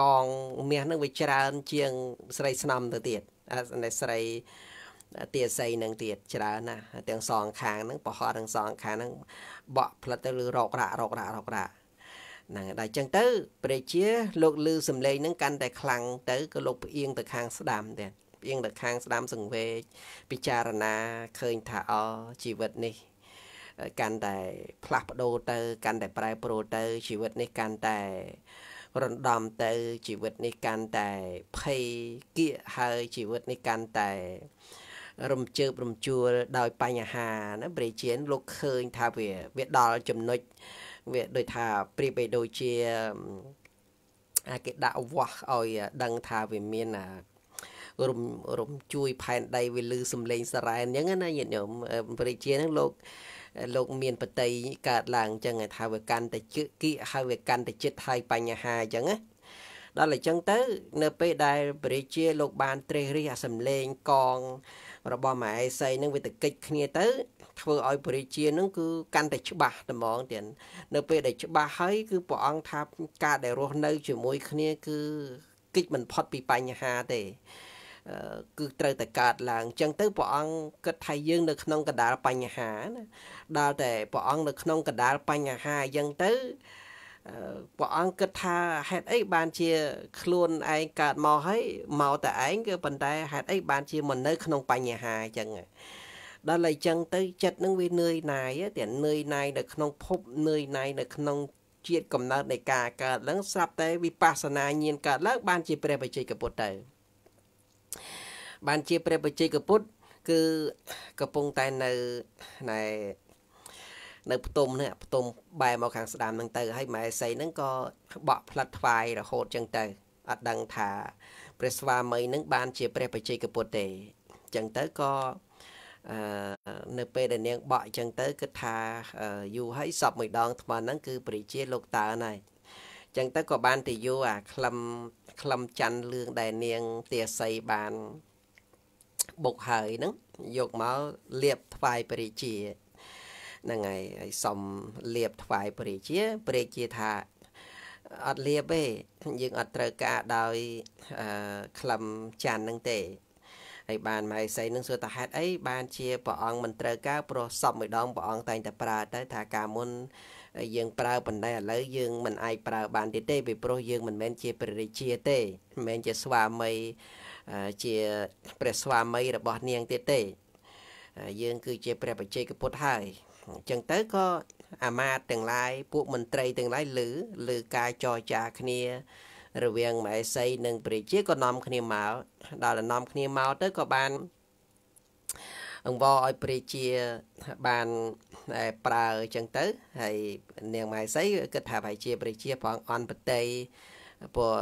Speaker 1: កងមាសហ្នឹងវាច្រើនជាងស្រីស្នំទៅទៀតអាស្រី ទាស័យនឹងទៀតច្រើនណាស់ទាំងសងខាងហ្នឹងប្រហោះទាំងសងខាងហ្នឹងបក់ផ្លិតទៅឬរករ៉ាក់រករ៉ាក់រករ៉ាក់ហ្នឹងដល់អញ្ចឹងទៅព្រះជាលោកលឺសំឡេងហ្នឹងកាន់តែខ្លាំងទៅក៏លោកផ្អៀងទៅខាងស្ដាំទៀតផ្អៀងទៅខាងស្ដាំសង្វេគពិចារណាឃើញថាអជីវិតនេះកាន់តែផ្លាស់ប្ដូរទៅ កាន់តែប្រែប្រួលទៅជីវិតនេះកាន់តែរំដំទៅជីវិតនេះកាន់តែភ័យគៀកហើយជីវិតនេះកាន់តែ រំជើបរំជួលដោយបញ្ហាណាព្រះជាលោកឃើញថាវាវាដល់ចំណុចវាដូចថាប្រៀបបីដូចជាអាគេដាក់វាស់ឲ្យដឹងថាវាមានរំរំជួយផែនដីវាលឺសំឡេងសារ៉ែនអញ្ចឹងណាញាតិញោមព្រះជាហ្នឹងលោកលោកមានបតីកើតឡើងអញ្ចឹងថាវាកាន់តែជឹកគៀកហើយវាកាន់តែចិត្តហើយបញ្ហាអញ្ចឹងណាដល់អញ្ចឹងទៅ នៅពេលដែលព្រះជាលោកបានត្រេះរិះអាសំឡេងកង របស់ម៉ែអេសីនឹងវាទៅកិច្ចគ្នាទៅ ធ្វើឲ្យពរិជានឹងគឺកាន់តែច្បាស់ត្មងទៀតនៅពេលដែលច្បាស់ហើយគឺព្រះអង្គថាការដែលរស់នៅជាមួយគ្នាគឺកិច្ចមិនផុតពីបញ្ហាទេគឺត្រូវតែកើតឡើងអញ្ចឹងទៅព្រះអង្គគិតថាយើងនៅក្នុងកណ្ដាលបញ្ហាណាដល់តែព្រះអង្គនៅក្នុងកណ្ដាលបញ្ហាអញ្ចឹងទៅ ព្រះអង្គគិតថាហេតុអីបានជា ខ្លួនឯងកើតមកហើយមកតែឯងគឺប៉ុន្តែហេតុអីបានជាមកនៅក្នុងបញ្ហាអញ្ចឹងដល់តែអញ្ចឹងទៅចិត្តនឹងវានឿយណាយតែនឿយណាយនៅក្នុងភពនឿយណាយនៅក្នុងជាតិកំណើតនៃការកើតឡើងស្រាប់តែវិបស្សនាញាណកើតឡើងបានជាព្រះបច្ចេកពុទ្ធទៅបានជាព្រះបច្ចេកពុទ្ធគឺកំពុងតែនៅណែ នៅផ្ទុំនេះផ្ទុំបែរមកខាងស្ដាំហ្នឹងទៅហើយម៉ែសីហ្នឹងក៏បក់ផ្លិតថ្វាយរហូតចឹងទៅអត់ដឹងថាព្រះស្វាមីហ្នឹងបានជាព្រះបច្ចេកពុទ្ធទេចឹងទៅក៏អឺនៅពេលដែលនាងបក់ចឹងទៅគិតថាយូរហើយសពមួយដងថ្មហ្នឹងគឺព្រះជាលោកតើហើយចឹងទៅក៏បានទៅយកអាក្លឹមក្លឹមច័ន្ទលឿងដែលនាងទាសីបានបុកហើយហ្នឹងយកមកលាបថ្វាយព្រះជា ហ្នឹងហើយហើយសុំលៀបថ្វាយព្រះជាព្រះជាថាអត់លៀបទេយើងអត់ត្រូវការដោយអឺក្លឹមចាន់ហ្នឹងទេហើយបានម៉ៃសីនឹងសួរថាហេតុអីបានជាព្រះអង្គមិនត្រូវការព្រោះសពមួយដងព្រះអង្គតែងតែប្រើទៅថាការមុនយើងប្រើប៉ុន្តែឥឡូវយើងមិនអាចប្រើបានទៀតទេពីព្រោះយើងមិនមែនជាព្រះរាជាទេមិនមែនជាស្វាមីជាព្រះស្វាមីរបស់នាងទៀតទេយើងគឺជាព្រះបច្ចេកពុទ្ធហើយ អញ្ចឹងទៅក៏អាមាត្យទាំងឡាយពួកមន្ត្រីទាំងឡាយឮឮការចរចាគ្នារវាងម៉ែសីនិងព្រះជាក៏នាំគ្នាមកដល់នាំគ្នាមកទៅក៏បានអង្វរឲ្យព្រះជាបានប្រើអញ្ចឹងទៅហើយនាងម៉ែសីគិតថាប្រហែលជាព្រះជាព្រះអង្គអន់បតីព្រោះ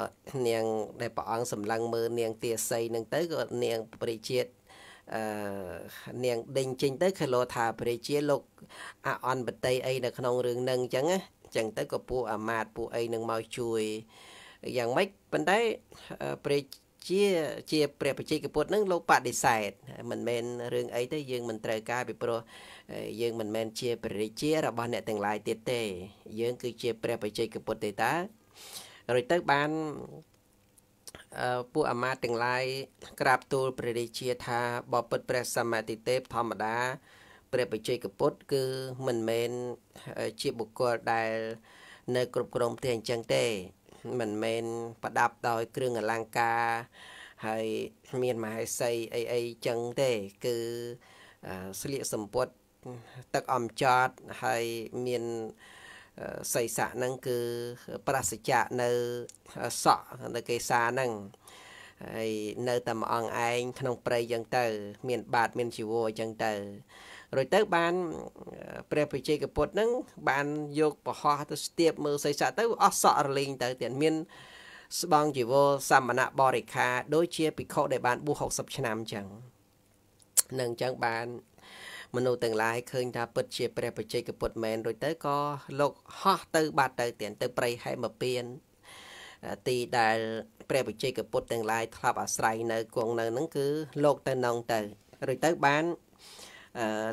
Speaker 1: នាងដែលព្រះអង្គសម្លឹងមើលនាងទាសីនឹងទៅក៏នាងព្រះជាតិ អឺនាងដេញចេញទៅខលោថាព្រះជាលោកអអន់បតីអីនៅក្នុងរឿងនឹងអញ្ចឹងណាអញ្ចឹងទៅក៏ពួកអាមាតពួកអីនឹងមកជួយយ៉ាងម៉េចប៉ុន្តែព្រះជាជាព្រះបច្ចេកពុទ្ធនឹងលោកបដិសេធមិនមែនរឿងអីទេយើងមិនត្រូវការពីព្រោះយើងមិនមែនជាព្រះរាជារបស់អ្នកទាំងឡាយទៀតទេ យើងគឺជាព្រះបច្ចេកពុទ្ធទេតារួចទៅបាន ពួកអាមាត្យទាំងឡាយក្រាបទូលព្រះរាជាថាបបិទ្ធព្រះសម្មាទិទេពធម្មតាព្រះបច្ចេកពុទ្ធគឺមិនមែនជាបុគ្គលដែល នៅគ្រប់គ្រងផ្ទះអញ្ចឹងទេ មិនមែនប្រដាប់ដោយគ្រឿងអលង្ការហើយមានមហេសីអីអីចឹងទេ គឺស្លៀកសម្ពុតទឹកអំចតហើយមាន សីស័កហ្នឹងគឺប្រសិជ្ជៈនៅសក់នៅកេសាហ្នឹងហើយនៅតែមួយអង្គឯងក្នុងព្រៃអញ្ចឹងទៅ មាន បាត មានជីវរអញ្ចឹងទៅរួចទៅបានព្រះបច្ចេកពុទ្ធហ្នឹងបានយកប្រហោះទៅស្ទាបមើលសីស័កទៅអស់សក់រលីងទៅទៀតមាន ស្បង់ជីវរសមណៈបរិខា ដូចជាភិក្ខុដែលបានបួស60ឆ្នាំអញ្ចឹងនឹងអញ្ចឹងបាន មនុស្សទាំងឡាយឃើញថាពិតជាព្រះបច្ចេកពុទ្ធមែនរួចទៅក៏លោកហោះទៅបាត់ទៅទៀតទៅព្រៃហេមពៀនទីដែលព្រះបច្ចេកពុទ្ធទាំងឡាយធ្លាប់អាស្រ័យនៅគង់នៅហ្នឹងគឺលោកទៅនងទៅរួចទៅបាន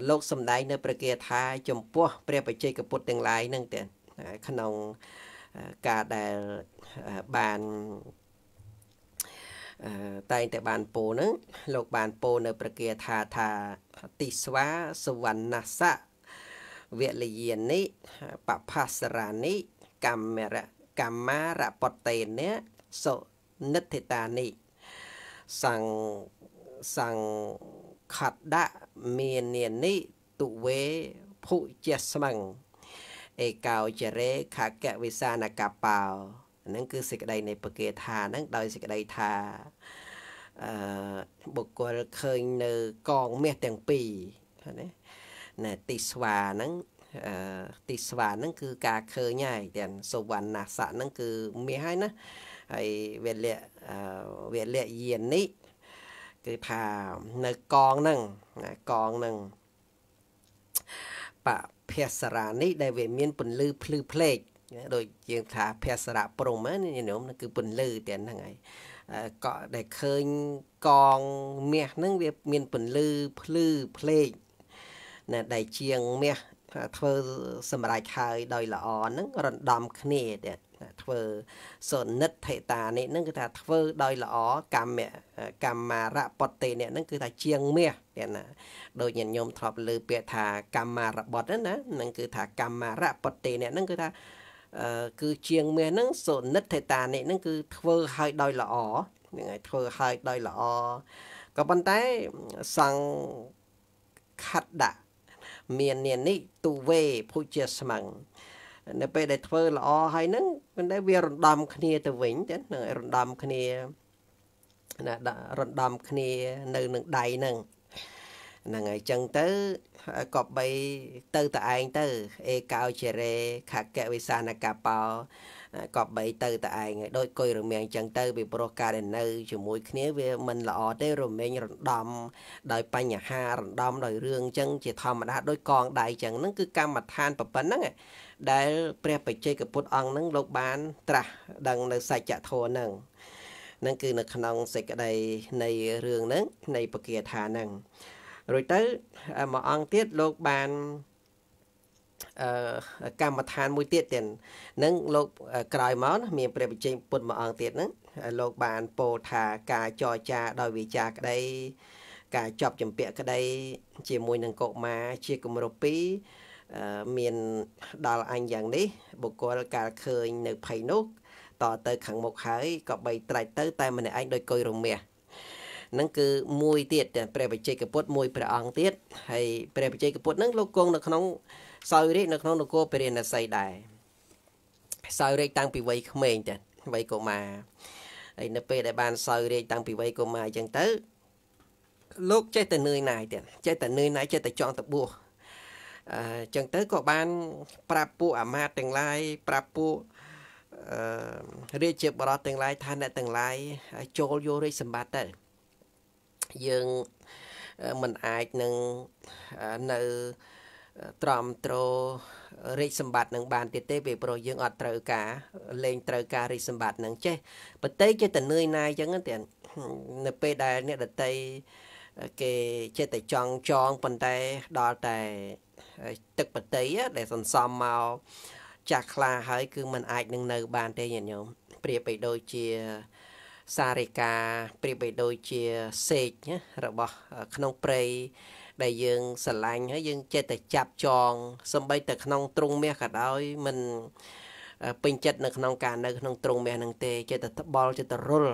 Speaker 1: លោកសំដែងនៅព្រះគាថាចំពោះព្រះបច្ចេកពុទ្ធទាំងឡាយហ្នឹងទៀតក្នុងការដែលបាន តែងតែបានពោហ្នឹងលោកបានពោនៅប្រគាថាថាទិស្វាសវណ្ណសៈវលយានិបផស្សរានិកម្មរកម្មារពតេនៈសុនិទ្ធិតានិសង្សង្ខតៈមាននានិទុវេភុជាស្មឹងអេកោចរេខកវិសានកបោ ហ្នឹងគឺសេចក្តីនៃប្រគាថាហ្នឹងដោយសេចក្តីថាអឺបុគ្គលឃើញនៅកងមាសទាំងពីរណាណែទីស្វាហ្នឹងអឺទីស្វាហ្នឹងគឺការឃើញហើយទាំងសុវណ្ណស័កហ្នឹងគឺមាសហើយណាហើយវេលៈវេលៈយាននេះគឺថានៅកងហ្នឹងណាកងហ្នឹងបភាសរានេះដែលវាមានពន្លឺភ្លឺភ្លេច ដូចយើងថាភាសរៈព្រំណាញោមគឺពន្លឺទាំងហ្នឹងហើយកក់ដែលឃើញកងមាសហ្នឹងវាមានពន្លឺភ្លឺភ្លេកណាដែលជាងមាសធ្វើសម្រេចហើយដោយល្អហ្នឹងរំដំគ្នាទៀតធ្វើសុនិទ្ធិតានេះហ្នឹងគឺថាធ្វើដោយល្អកម្មកម្មារពតេនេះហ្នឹងគឺថាជាងមាសទៀតណាដូចញាតិញោមធ្លាប់លើពាក្យថាកម្មារបត់ណាហ្នឹងគឺថាកម្មារពតេនេះហ្នឹងគឺថា គឺជាងមាសហ្នឹងសុនិទ្ធិតានេះហ្នឹងគឺធ្វើឲ្យដោយល្អហ្នឹងហើយធ្វើឲ្យដោយល្អក៏ប៉ុន្តែសង្ខត្តៈមាននានេះទុវេភុជាស្មឹងនៅពេលដែលធ្វើល្អហើយហ្នឹងប៉ុន្តែវារំដំគ្នាទៅវិញទៅនឹងរំដំគ្នាណារំដំគ្នានៅនឹងដៃហ្នឹង ហ្នឹងហើយចឹងទៅក៏បីទៅតឯងទៅអេកោជរេខកវិសានកបោក៏បីទៅតឯងហើយដូចកុយរមៀងចឹងទៅពីព្រោះការដែលនៅជាមួយគ្នាវាមិនល្អទេរមែងរំដំដោយបញ្ហារំដំដោយរឿងចឹងជាធម្មតាដោយកងដៃចឹងហ្នឹងគឺកម្មដ្ឋានប៉ុណ្ណឹងដែលព្រះបច្ចេកពុទ្ធអង្គហ្នឹងលោកបាន ត្រាស់ដឹងនៅសច្ចធម៌ហ្នឹងនឹងគឺនៅក្នុងសេចក្តីនៃរឿងហ្នឹងនៃពគាថាហ្នឹង រួចទៅមួយអង្គទៀតលោកបានអឺកម្មដ្ឋានមួយទៀតទៀតនឹងលោកក្រោយមកមានព្រះវិជ័យពុទ្ធមួយអង្គទៀតហ្នឹងលោកបានពោលថាការចរចាដោយវិចារក្តីការចប់ចម្ពាក់ក្តី ជាមួយនឹងកុមារជាគម្រប់2មានដល់អញយ៉ាងនេះ បុគ្គលកាលឃើញនៅភ័យនោះតទៅខាងមុខហើយក៏បីត្រាច់ទៅ តែម្នាក់ឯងដោយកុយរមាស ហ្នឹងគឺមួយទៀតព្រះបច្ចេកពុទ្ធមួយព្រះអង្គទៀតហើយព្រះបច្ចេកពុទ្ធហ្នឹងលោកគង់នៅក្នុងសោយរាជនៅក្នុងនគរពរិណសីដែរសោយរាជតាំងពីវ័យក្មេងតែវ័យកុមារហើយនៅពេលដែលបានសោយរាជតាំងពីវ័យកុមារអញ្ចឹងទៅលោកចេះតែនឿយណាយទៀតចេះតែនឿយណាយចេះតែចង់ទៅបួសអញ្ចឹងទៅក៏បាន ប្រាប់ពួកអាមាត្យទាំងឡាយប្រាប់ពួកអឺរាជាបរតទាំងឡាយថាអ្នកទាំងឡាយចូលយករាជសម្បត្តិទៅ យើងមិនអាចនឹងនៅត្រំត្ររាជសម្បត្តិនឹងបានទៀតទេពីព្រោះយើងអត់ត្រូវការលេងត្រូវការរាជសម្បត្តិនឹងចេះប្រតិចេះតែនឿយណាយអញ្ចឹងតែនៅពេលដែលអ្នកដតីគេចេះតែចង់ចងប៉ុន្តែដល់តែទឹកបតីដែលសន្សំមកចាស់ខ្លាហើយគឺมันអាចនឹងនៅបានទេញាតិញោមប្រៀបបីដូចជា សារិកាប្រៀបបីដូចជាសេករបស់ក្នុងព្រៃដែលយើងស្រឡាញ់ហើយយើងចេះតែចាប់ចងសំបីតែក្នុងទ្រុងមាសក៏ដោយមិនពេញចិត្តនៅក្នុងការនៅក្នុងទ្រុងមាសនឹងទេចេះតែត្បល់ចេះតែរុល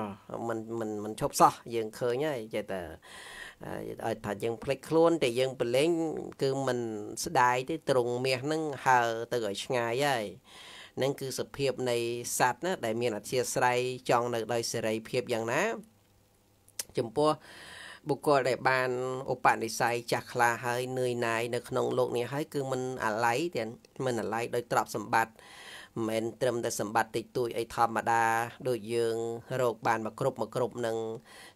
Speaker 1: មិនមិនមិនឈប់សោះយើងឃើញហើយចេះតែឲ្យថាយើងភ្លេចខ្លួនតែយើងប្រឡែងគឺមិនស្ដាយទេទ្រុងមាសហ្នឹងហើទៅឲ្យឆ្ងាយហើយ នឹងគឺសភាពនៃសัตว์ណាដែលមានអធិស្ស្រ័យចង់នៅដោយសេរីភាពយ៉ាងណា ចំពោះបុគ្គលដែលបានឧបនិស្ស័យចាស់ខ្លាហើយនឿយណាយនៅក្នុងលោកនេះហើយគឺមិនអាល័យទៀតមិនអាល័យដោយទ្រព្យសម្បត្តិមិនត្រឹមតែសម្បត្តិតិចតួចអីធម្មតា ដូចយើងរកបានមកគ្រប់មកគ្រប់នឹង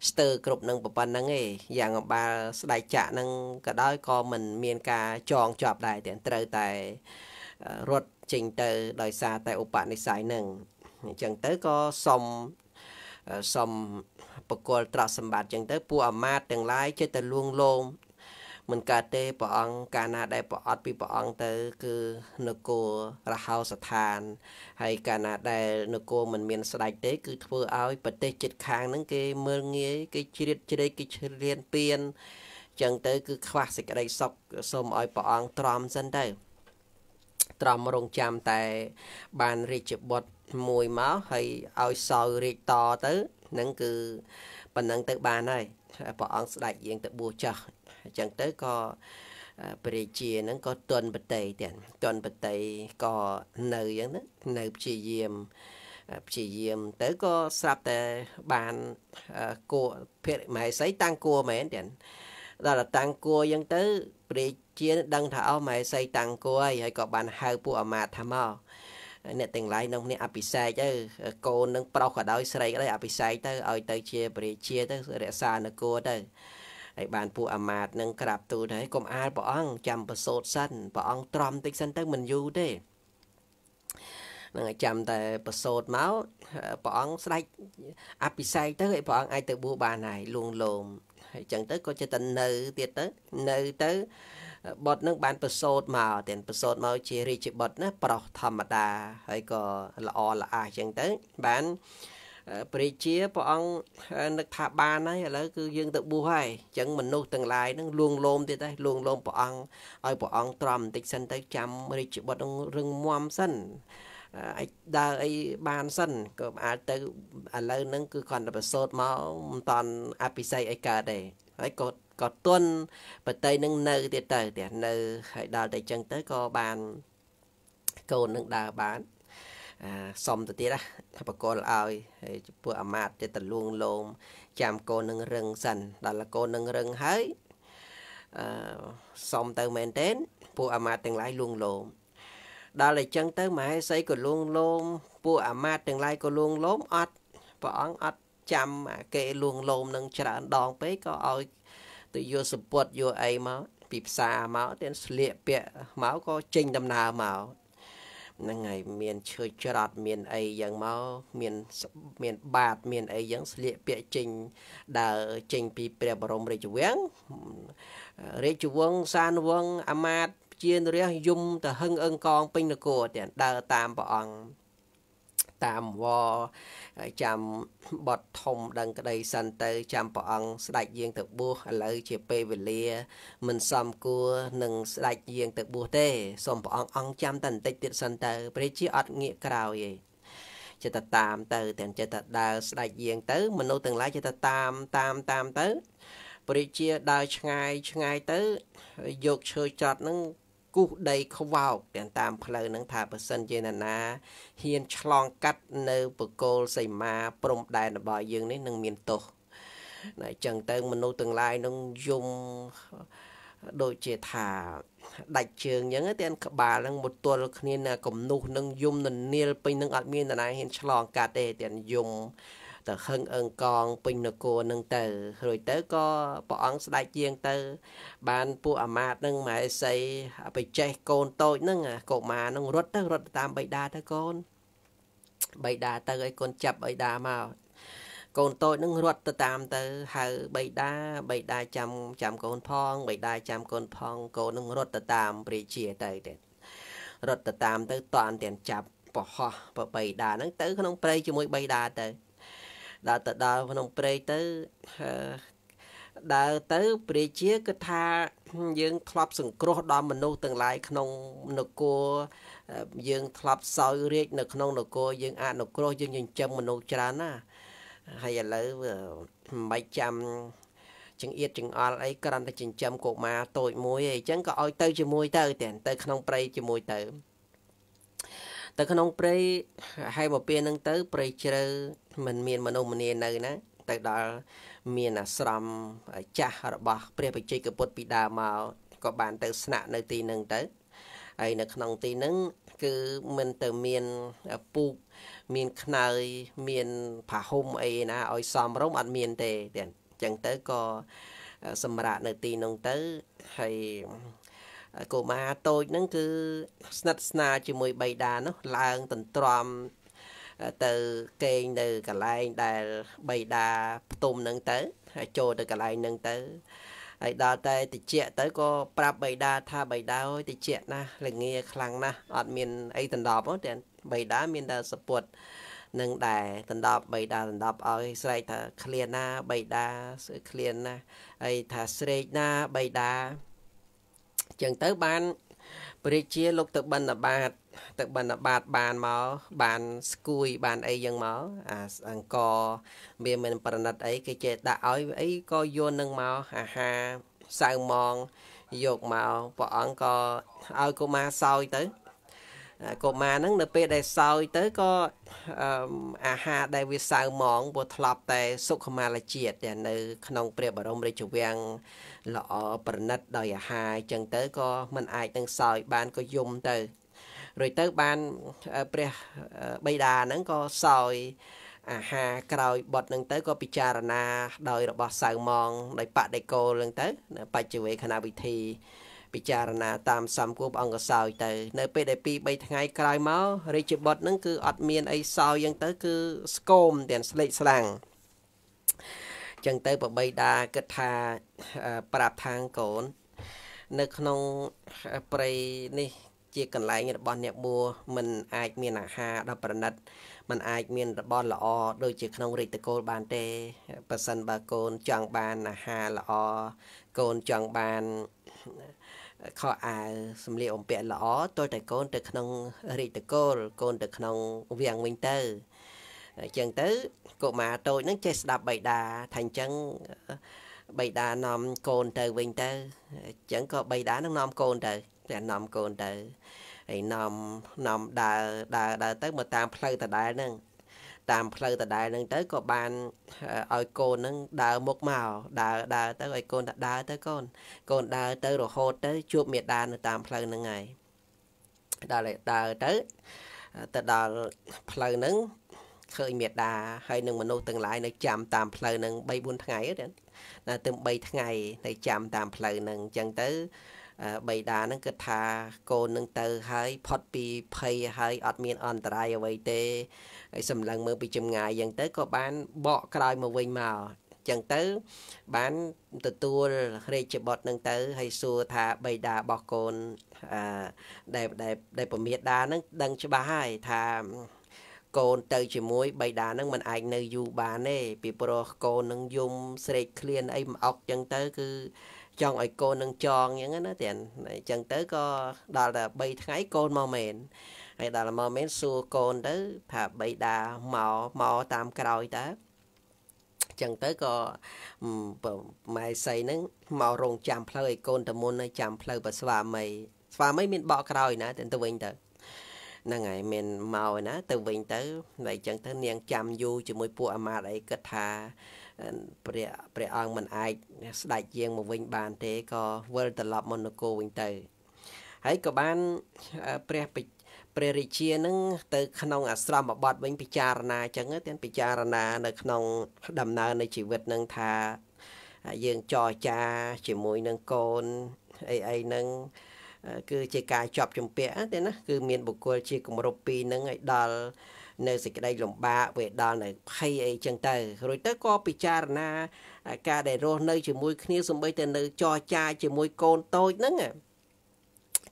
Speaker 1: ស្ទើរគ្រប់នឹងប៉ុណ្ណឹងឯងយ៉ាងអំបាលស្ដែកចាក់នឹងក៏ដោយក៏មិនមានការចងជាប់ដែរទាំងត្រូវតែរត់ ចេញទៅដោយសារតែឧបនិស្ស័យនឹងអញ្ចឹងទៅក៏សុំសុំបកលត្រសម្បត្តិអញ្ចឹងទៅពួកអាមាត្យទាំងឡាយចិត្តតែលួងលោមមិនកើតទេព្រះអង្គកាលណាដែលប្រអត់ពីព្រះអង្គទៅគឺនគររហោស្ថានហើយកាលណាដែលនគរមិនមានស្ដេចទេ គឺធ្វើឲ្យប្រទេសជិតខាងហ្នឹងគេមើលងាយគេជ្រៀតជ្រែកគេជ្រៀនពៀនចឹងទៅ គឺខ្វះសេចក្តីសុខសូមឲ្យព្រះអង្គទ្រាំសិនទៅ ទ្រាំរងចាំតែ បានរាជបុត្រមួយមកហើយឲ្យសោយរាជតទៅនឹងគឺប៉ុណ្ណឹងទៅបានហើយព្រះអង្គស្ដេចយើងទៅបួសចាស់អញ្ចឹងទៅក៏ព្រះរាជាហ្នឹងក៏ទន់បតីទៀតទន់បតីក៏នៅអញ្ចឹងនៅព្យាយាមព្យាយាមទៅក៏ស្រាប់តែបានគួភិរិមហេសីតាំងគួមែនទៀតដល់តាំងគួអញ្ចឹងទៅព្រះ ជាដឹងថាអស់មហេសីតាំងគួហើយហើយក៏បានហៅពួកអាមាត្យថាមកអ្នកទាំងឡាយក្នុងនេះអភិសេកទៅកូននឹងប្រុសក៏ដោយស្រីក៏ដោយអភិសេកទៅឲ្យទៅជាព្រះជាទៅរក្សានគរទៅហើយបានពួកអាមាត្យនឹងក្រាបទូលហើយកុំអាលព្រះអង្គចាំប្រសូតសិនព្រះអង្គទ្រាំតិចសិនទៅមិនយូរទេនឹងចាំតែប្រសូតមកព្រះអង្គស្ដេចអភិសេកទៅឲ្យព្រះអង្គអាចទៅបួសបានហើយលួងលោមហើយចឹងទៅក៏ចិត្តនៅទៀតទៅនៅទៅ បុតនឹងបានប្រសូតមកទាំងប្រសូតមកជារាជបុត្រណាប្រុសធម្មតាហើយក៏ល្អល្អះចឹងទៅបានព្រះជាព្រះអង្គនឹកថាបានហើយឥឡូវគឺយើងទៅបួសហើយអញ្ចឹងមនុស្សទាំងឡាយហ្នឹងលួងលោមទៀតហើយលួងលោមព្រះអង្គឲ្យព្រះអង្គទ្រាំបន្តិចសិនទៅចាំរាជបុត្រនឹងរឹងមាំសិនអាចដើរអីបានសិនក៏អាចទៅឥឡូវហ្នឹងគឺគាត់ទៅប្រសូតមកមិនតាន់អភិសេកអីកើតទេហើយក៏ ក៏ទន់បតីនឹងនៅទៀតទៅទៀតនៅហើយដល់តែអញ្ចឹងទៅក៏បានកូននឹងដើរបានសុំទៅទៀតណាបកលឲ្យហើយពួកអាមាត្យទៅតលួងលោមចាំកូននឹងរឹងសិនដល់កូននឹងរឹងហើយអឺសុំទៅមែនទែនពួកអាមាត្យទាំងឡាយលួងលោមដល់តែចឹងទៅមហេសីក៏លួងលោមពួកអាមាត្យទាំងឡាយក៏លួងលោមអត់ព្រះអង្គអត់ចាំគេលួងលោមនឹងច្រើនដងពេកក៏ឲ្យ ទៅយកសពុតយកអីមកពីផ្សារមកទៀតស្លៀកពាក់មកក៏ចេញដំណើរមកហ្នឹងហើយមានឈើច្រត់មានអីយ៉ាងមកមានមានបាតមានអីយ៉ាងស្លៀកពាក់ចេញដើរចេញពីព្រះបរមរាជវាំងរាជវង្សសានវង្សអាមាត្យជានរះយំទៅហឹងអឹងកងពេញនគរទៀតដើរតាមព្រះអង្គ តាមវចាំបត់ធំដឹងក្តីសិនទៅចាំព្រះអង្គស្ដេចយាងទៅបួសឥឡូវជាពេលវេលា មិនសមគួរនឹងស្ដេចយាងទៅបួសទេសូមព្រះអង្គអង្គចាំតែបន្តិចទៀតសិនទៅព្រះជាអត់ងាកក្រោយទេចិត្តតាមទៅទាំងចិត្តដើរស្ដេចយាងទៅមនុស្សទាំងឡាយចិត្តតាមតាមតាមទៅព្រះជាដើរឆ្ងាយឆ្ងាយទៅយកឈើចត់នឹង គូសដីខ្វោកទាំងតាមផ្លូវហ្នឹងថាបើសិនជាណានាហ៊ានឆ្លងកាត់នៅបកគោលសីមាព្រំដែនរបស់យើងនេះនឹងមានទោសតែអញ្ចឹងទៅមនុស្សទាំងឡាយនឹងយំដូចជាថាដាច់ជើងអញ្ចឹងតែក្បាលហ្នឹងមកទល់គ្នាណាកំនុះនឹងយំននាលពេញនឹងអត់មាននរណាហ៊ានឆ្លងកាត់ទេតែយំ ទៅហឹងអឹងកងពេញនគរនឹងទៅរួចទៅក៏ព្រះអង្គស្ដេចជាងទៅ បានពួកអាមាត្យនឹងមហេសីបិចេះកូនតូចនឹងកុមារនឹងរត់ទៅរត់តាមបិតាទៅកូនបិតាទៅឲ្យកូនចាប់បិតាមកកូនតូចនឹងរត់ទៅតាមទៅហៅបិតាបិតាចាំចាំកូនផងបិតាចាំកូនផងកូននឹងរត់ទៅតាមព្រះជាទៅទៀតរត់ទៅតាមទៅតន់ទាំងចាប់បោះបបៃតាហ្នឹងទៅក្នុងព្រៃជាមួយបៃតាទៅ ដើរទៅដើរក្នុងព្រៃទៅដើរទៅព្រះជាគិតថាយើងធ្លាប់សង្គ្រោះដល់មនុស្សទាំងឡាយក្នុងនគរយើងធ្លាប់សោយរាជនៅក្នុងនគរយើងអនុគ្រោះយើងចិញ្ចឹមមនុស្សច្រើនណាហើយឥឡូវមិនបាច់ចាំចង្អៀតចង្អល់អីគ្រាន់តែចិញ្ចឹមកុមារតូចមួយអីចឹងក៏ឲ្យទៅជាមួយទៅតែទៅក្នុងព្រៃជាមួយទៅ ទៅក្នុងព្រៃហើយមកពេលហ្នឹងទៅព្រៃជ្រៅមិនមានមនុស្សម្នានៅណាទៅដល់មានអាស្រមចាស់របស់ ព្រះបច្ចេកពុទ្ធពីដើមមកក៏បានទៅស្នាក់នៅទីហ្នឹងទៅហើយនៅក្នុងទីហ្នឹងគឺមិនទៅមានពូកមានខ្នើយមានផាហុំអីណាឲ្យសមរម្យអត់មានទេតែអញ្ចឹងទៅក៏សម្រាប់នៅទីនោះទៅហើយ កុមារតូចហ្នឹងគឺស្និទ្ធស្នាលជាមួយបៃតានោះឡើងទន្ទ្រាំទៅគេងនៅកន្លែងដែលបៃតាផ្ទុំហ្នឹងទៅហើយចូលទៅកន្លែងហ្នឹងទៅហើយដល់តែតិចទៅក៏ប្រាប់បៃតាថាបៃតាអើយតិចណាស់ល្ងាខ្លាំងណាស់អត់មានអីដណ្ដប់ទេបៃតាមានតែសពុតនឹងដែរដណ្ដប់បៃតាដណ្ដប់ឲ្យស្រែកថាឃ្លានណាបៃតាឃ្លានណាហើយថាស្រែកណាបៃតា ចឹងទៅបានព្រះជាលោកទៅបណ្ឌបាតទៅបណ្ឌបាតបានមកបានស្គួយបានអីយ៉ាងមកអាអង្គមានមិនប្រណិតអីគេចេះដាក់ឲ្យអីក៏យកនឹងមកអាហារសៅម៉ងយកមកព្រះអង្គក៏ឲ្យកុមារសោយទៅ កុមារហ្នឹងនៅពេលដែលសោយទៅក៏អាហារដែលវាសៅម៉ងព្រោះធ្លាប់តែសុខមាលជាតិនៅ ក្នុងព្រះបរមរាជវាំងល្អប្រណិតដោយអាហារអញ្ចឹងទៅក៏មិនអាចនឹងសោយបានក៏យំទៅរួចទៅបានព្រះបិតាហ្នឹងក៏សោយអាហារក្រោយបត់នឹងទៅក៏ពិចារណាដោយរបស់សៅម៉ងដោយបដិកោលនឹងទៅបច្ចវេខណៈវិធី ពិចារណាតាមសំគួបអង្គសោយទៅនៅពេលដែល2 3ថ្ងៃក្រោយមករាជបុត្រនឹងគឺអត់មានអីសោយយ៉ាងទៅគឺស្គមទាំងស្លេកស្លាំងចឹងទៅបបីតាគិតថាប្រាប់ທາງកូន នៅក្នុងព្រៃនេះជាកន្លែងរបស់អ្នកបួមិនអាចមានអាហារដល់ប្រណិតมันអាចមានរបស់ល្អដូចជាក្នុងរាជតកូលបានទេប៉ះសិនបើកូនចង់បានអាហារល្អកូនចង់បាន ខោអាវសម្លៀកបំពាក់ល្អទោះតែកូនទៅក្នុងរាជតកូលកូនទៅក្នុងវាំងវិញទៅអញ្ចឹងទៅកុមារតូចហ្នឹងចេះស្ដាប់បៃតាថាអញ្ចឹងបៃតានាំកូនទៅវិញទៅអញ្ចឹងក៏បៃតានឹងនាំកូនទៅតែនាំកូនទៅហើយនាំនាំដើរដើរដើរទៅមកតាមផ្លូវដដែលហ្នឹង តាមផ្លូវដដែលហ្នឹងទៅក៏បានឲ្យកូនហ្នឹងដើរមុខមកដើរដើរទៅឲ្យកូនថាដើរទៅកូនកូនដើរទៅរហូតទៅជួបមេដានៅតាមផ្លូវហ្នឹងហើយដល់ដើរទៅទៅដល់ផ្លូវហ្នឹងឃើញមេដាហើយនឹងមនុស្សទាំងឡាយនៅចាំតាមផ្លូវហ្នឹង3 4ថ្ងៃទេណាទៅ3ថ្ងៃនៅចាំតាមផ្លូវហ្នឹងអញ្ចឹងទៅបៃតាហ្នឹងគិតថាកូននឹងទៅហើយផុតពីភ័យហើយអត់មានអន្តរាយអ្វីទេ ហើយសម្លឹងមើលពីចម្ងាយអញ្ចឹងទៅក៏បានបកក្រោយមកវិញមកចឹងទៅបានទទួលរាជបុត្រនឹងទៅហើយសួរថាបៃតារបស់កូនអឺដែលដែលពមាតានឹងដឹងច្បាស់ហើយថាកូនទៅជាមួយបៃតានឹងមិនអាចនៅយូរបានទេពីព្រោះកូននឹងយំស្រេកឃ្លានអីមកអុកចឹងទៅគឺចង់ឲ្យកូននឹងចងអញ្ចឹងណាទៀតអញ្ចឹងទៅក៏ដល់តែ3ថ្ងៃកូនមកមែន ហើយដល់មកមែនសួរកូនទៅថាបៃតាមកមកតាមក្រោយតើចឹងទៅក៏ម៉ែសៃហ្នឹងមករងចាំផ្លូវឲ្យកូនតមុនឲ្យចាំផ្លូវបើស្វាមីស្វាមីមានបកក្រោយណាទៅវិញទៅហ្នឹងហើយមានមកណា ទៅវិញទៅតែអញ្ចឹងទៅនាងចាំយូរជាមួយពួកអាមាត្យអីគិតថាព្រះព្រះអង្គមិនអាចស្ដេចជាងមកវិញបានទេក៏វិលត្រឡប់មកនគរវិញទៅហើយក៏បានព្រះព្រះ រាជានឹងទៅក្នុងអាស្រមបទវិញពិចារណាអញ្ចឹងទាំងពិចារណានៅក្នុងដំណើរនៃជីវិតនឹងថាយើងចរចាជាមួយនឹងកូនអីអីនឹងគឺជាការជាប់ជំពាក់ទេណាគឺមានបុគ្គលជាគម្រប់ពីរនឹងឲ្យដល់នៅសេចក្តីលំបាកវាដល់នៅភ័យអីចឹងទៅរួចទៅក៏ពិចារណាការដែលរស់នៅជាមួយគ្នាសំបីតែនៅចរចាជាមួយកូនតូចហ្នឹង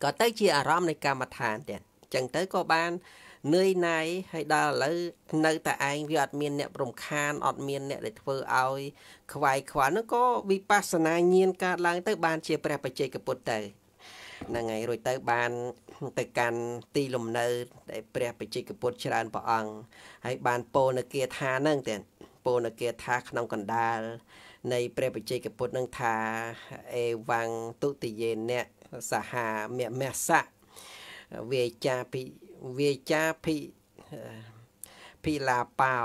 Speaker 1: ក៏ទៅជាអារម្មណ៍នៃកម្មដ្ឋានទៀត ចឹងទៅក៏បាននឿយណាយហើយដល់ឥឡូវនៅតែឯងវាអត់មានអ្នករំខានអត់មានអ្នកដែលធ្វើឲ្យខ្វាយខ្វល់នោះក៏វិបស្សនាញាណកើតឡើងទៅបានជាព្រះបច្ចេកពុទ្ធទៅហ្នឹងហើយរួចទៅបានទៅកាន់ទីលំនៅដែលព្រះបច្ចេកពុទ្ធច្រើនព្រះអង្គហើយបានពោលនៅគាថាហ្នឹងទៀតពោលនៅគាថាក្នុងកណ្ដាលនៃព្រះបច្ចេកពុទ្ធនឹងថាអេវងទុតិយេអ្នកសាហាមមសៈ វាចាភិវាចាភិភិលាបោ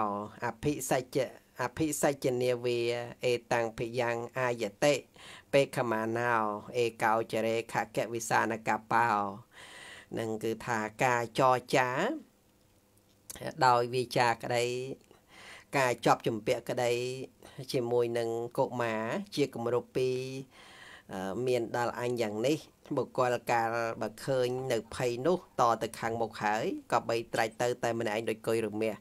Speaker 1: អភិសច្ចអភិសច្ចនាវាអេតាំងភិយ៉ាងអាយតិពេខមាណោអេកោចរេខកវិសានកបោនឹងគឺថាការចរចាដោយវាចាក្តីការចប់ចម្ពាក់ក្តី ជាមួយនឹងកុមារជាគម្រប់ពីមានដល់អញយ៉ាងនេះ បុគ្គលកាលបើឃើញនៅភ័យនោះតទៅខាងមុខហើយក៏បីត្រាច់ទៅតែម្នាក់ឯងដូចកុយរមាស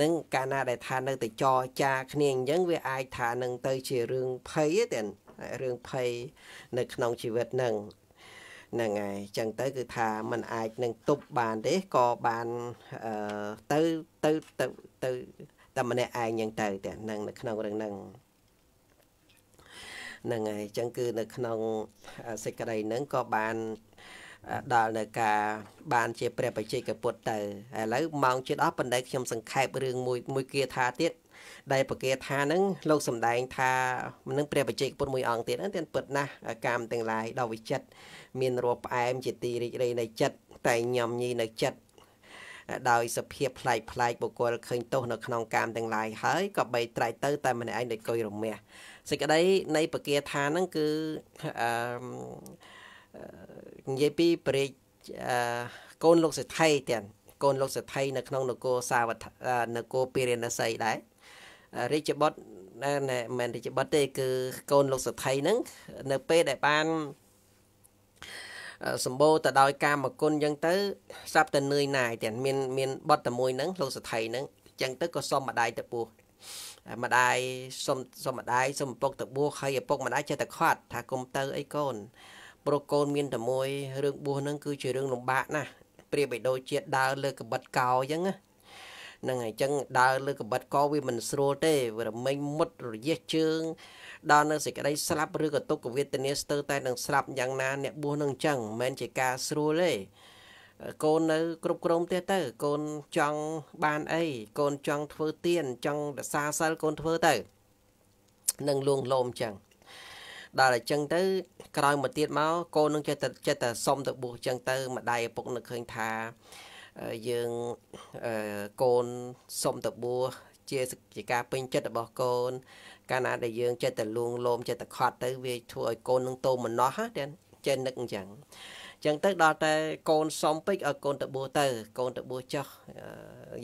Speaker 1: នឹងកាលណាដែលថានៅតែចរចាគ្នាអញ្ចឹងវាអាចថានឹងទៅជារឿងភ័យទេរឿងភ័យនៅក្នុងជីវិតនឹងហ្នឹងហើយអញ្ចឹងទៅគឺថាมันអាចនឹងទប់បានទេក៏បានអឺទៅទៅទៅទៅតែម្នាក់ឯងអញ្ចឹងទៅតែនឹងនៅក្នុងរឿងហ្នឹង ហ្នឹងហើយអញ្ចឹងគឺនៅក្នុងសេចក្តីហ្នឹងក៏បានដល់នៅការបានជាព្រះបច្ចេកពុទ្ធទៅឥឡូវម៉ោងជិតអស់ប៉ុន្តែខ្ញុំសង្ខេបរឿងមួយមួយគាថាទៀតដែលប្រគាថាហ្នឹងលោកសំដែងថានឹងព្រះបច្ចេកពុទ្ធមួយអង្គទៀតហ្នឹងពិតណាស់កាមទាំងឡាយដល់វិចិត្រមានរសផ្អែមជាទីរីករាយនៃចិត្តតែញញញីនៅចិត្តដោយសភាពប្លែកប្លែកបុគ្គលឃើញទោសនៅក្នុងកាមទាំងឡាយហើយក៏បីត្រែកទៅតែម្នាក់ឯងដូចកុយរមាស់ សេចក្តីនៃបកាថាហ្នឹងគឺអឺនិយាយពីព្រះរាជកូនលោកសេដ្ឋីទាំងកូនលោកសេដ្ឋីនៅក្នុងនគរសាវត្ថនគរពារាណសីដែររាជបុត្រណែមិនរាជបុត្រទេ គឺកូនលោកសេដ្ឋីហ្នឹងនៅពេលដែលបានសម្បូរទៅដោយកាមគុណអញ្ចឹងទៅស្រាប់តែនឿយណាយទាំងមានមានបត់តែមួយហ្នឹងលោកសេដ្ឋីហ្នឹងអញ្ចឹងទៅក៏សុំម្ដាយទៅពោះ ម្ដាយសុំសុំម្ដាយសុំឪពុកទៅបួសហើយឪពុកម្ដាយចេះតែខាត់ថាគុំទៅអីកូនព្រោះកូនមានតែមួយរឿងបួសហ្នឹងគឺជារឿងលំបាកណាស់ប្រៀបបីដូចជាដើរលើកបិតកោអញ្ចឹងណាហ្នឹងហើយអញ្ចឹងដើរលើកបិតកវាមិនស្រួលទេវារមិញមុតរយះជើងដល់នៅសេចក្តីស្លាប់ឬក៏ទុក្ខវេទនាស្ទើរតែនឹងស្លាប់យ៉ាងណាអ្នកបួសនឹងអញ្ចឹងមិនមែនជាការស្រួលទេ កូននៅ គ្រប់គ្រងទៀតទៅ កូនចង់បានអីកូនចង់ធ្វើទៀនចង់រសាសិលកូនធ្វើទៅនឹងលួងលោមអញ្ចឹងដល់អញ្ចឹងទៅក្រោយមកទៀតមកកូននឹងចេះតែចេះតែសុំទៅបួសអញ្ចឹងទៅម្ដាយឪពុកនឹកឃើញថាយើងកូនសុំទៅបួសជាជាការពេញចិត្តរបស់កូន កាលណាដែលយើងចិត្តតែលួងលោមចិត្តតែខត់ទៅវាធ្វើឲ្យកូននឹងតោមម្នោះណាចេះនឹកអញ្ចឹង ចឹងទៅដល់តែកូនសំពេចឲ្យកូនទៅបួសទៅកូនទៅបួសចុះ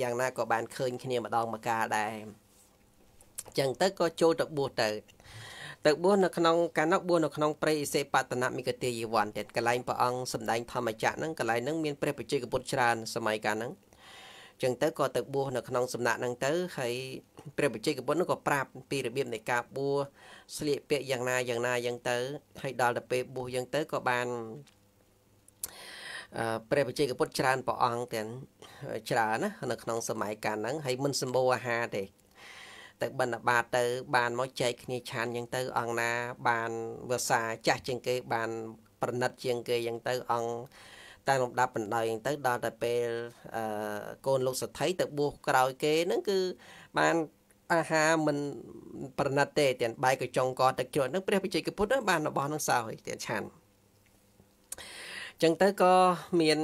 Speaker 1: យ៉ាងណាក៏បានឃើញគ្នាម្ដងម្កាលដែរចឹងទៅក៏ចូលទៅបួសទៅទៅបួសនៅក្នុងកាលនោះបួសនៅក្នុងព្រៃអិសេបតនមិកទេយវ័នទៀតកន្លែងព្រះអង្គសម្ដែងធម្មចក្រហ្នឹងកន្លែងហ្នឹងមានព្រះបច្ចេកពុទ្ធច្រើនសម័យកាលហ្នឹងចឹងទៅក៏ទៅបួសនៅក្នុងសំណាក់ហ្នឹងទៅហើយព្រះបច្ចេកពុទ្ធនោះក៏ប្រាប់ពីរបៀបនៃការបួសស្លៀកពាក់យ៉ាងណាយ៉ាងណាយ៉ាងទៅហើយដល់ទៅពេលបួសយ៉ាងទៅក៏បាន ព្រះបច្ចេកពុទ្ធច្រើនព្រះអង្គទាំងច្រើនណានៅក្នុងសម័យកាលហ្នឹងហើយមិនសម្បូរអាហារទេទៅបិណ្ឌបាតទៅ បានមកចែកគ្នាឆានអញ្ចឹងទៅ អង្គណា បានវាសាចាស់ជាងគេ បាន ប្រណិតជាងគេអញ្ចឹងទៅអង្គតាមលំដាប់បណ្ដោយអញ្ចឹងទៅដល់តែពេលអឺកូនលោកសទ្ធិទៅបួសក្រោយគេហ្នឹងគឺបានអាហារមិនប្រណិតទេទាំងបាយកញ្ចុងកទឹកជ្រក់ហ្នឹងព្រះបច្ចេកពុទ្ធបានរបស់ហ្នឹងសោយទាំងឆាន ចឹងទៅក៏មាន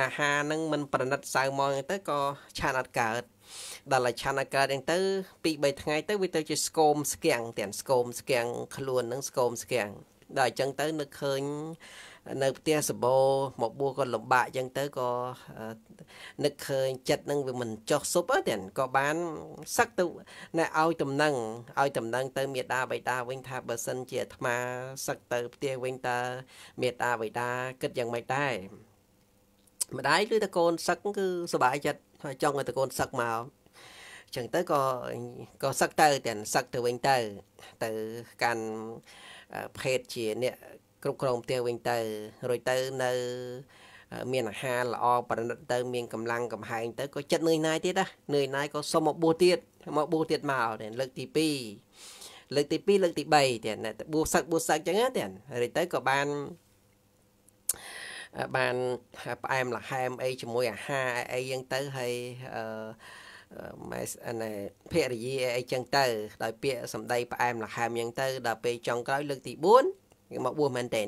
Speaker 1: អាហារហ្នឹងមិនប្រណិតសៅមកទៅក៏ឆានអត់កើតដល់ឲ្យឆានអត់កើតអញ្ចឹងទៅ2 3ថ្ងៃទៅវាទៅជាស្គមស្គាំងទាំងស្គមស្គាំងខ្លួនហ្នឹងស្គមស្គាំងដល់អញ្ចឹងទៅនឹកឃើញ នៅផ្ទះសបោមកបួសក៏លំបាកអញ្ចឹងទៅក៏នឹកឃើញចិត្តនឹងវាមិនចុះសុបទេក៏បានសឹកទៅណែឲ្យតំណែងឲ្យតំណែងទៅមេដាបៃតាវិញថាបើសិនជាអាត្មាសឹកទៅផ្ទះវិញតើមេដាបៃតាគិតយ៉ាងម៉េចដែរម្ដាយឬតកូនសឹកគឺសុបាយចិត្តហើយចង់ឲ្យតកូនសឹកមកចឹងទៅក៏ក៏សឹកទៅទាំងសឹកទៅវិញទៅ ទៅកាន់ភេទជាអ្នក គ្រប់គ្រងផ្ទះវិញទៅរួចទៅនៅ មានអាហារល្អប្រណិតទៅ មានកម្លាំងកំហែងទៅក៏ចិត្តនឿយណាយទៀតណានឿយណាយក៏សុំមកបួសទៀតមកបួសទៀតមកលើកទី2លើកទី2លើកទី3ទៀតបួសសឹកបួសសឹកចឹងទៀតរួចទៅក៏បានបានផ្អែមល្ហែមអីជាមួយអាហារអីយ៉ាងទៅហើយអឺម៉ែណែភរិយាអីចឹងទៅ ដោយពាក្យសម្ដីផ្អែមល្ហែមចឹងទៅដល់ពេលចុងក្រោយលើកទី4 មកបួសមែនតើ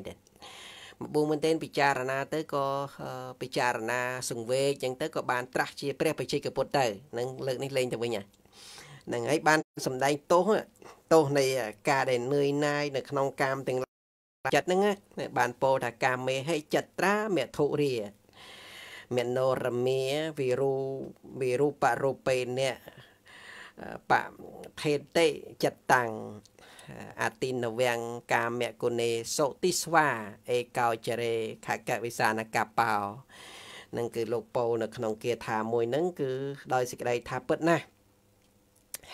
Speaker 1: មកបួសមែនតើពិចារណាទៅក៏ពិចារណាសង្វេគចឹងទៅក៏បានត្រាស់ជាព្រះបច្ចេកពុទ្ធទៅនឹងលើកនេះលេងទៅវិញហ្នឹងហើយបានសំដែងទោសទោសនៃការដែលនឿយណាយនៅក្នុងកាមទាំងចិត្តហ្នឹងបានពោលថាកាមេហិចិត្តត្រាមធុរាមនោរមាវិរូវិរូបរូបេនៈបភេតិចិត្តតាំង អតិនវងកាមគុណេសុតិស្វាអេកោចរេខកវិសានកបោនឹងគឺលោកពោនៅក្នុងគាថាមួយហ្នឹងគឺដោយសេចក្តីថាពិតណាស់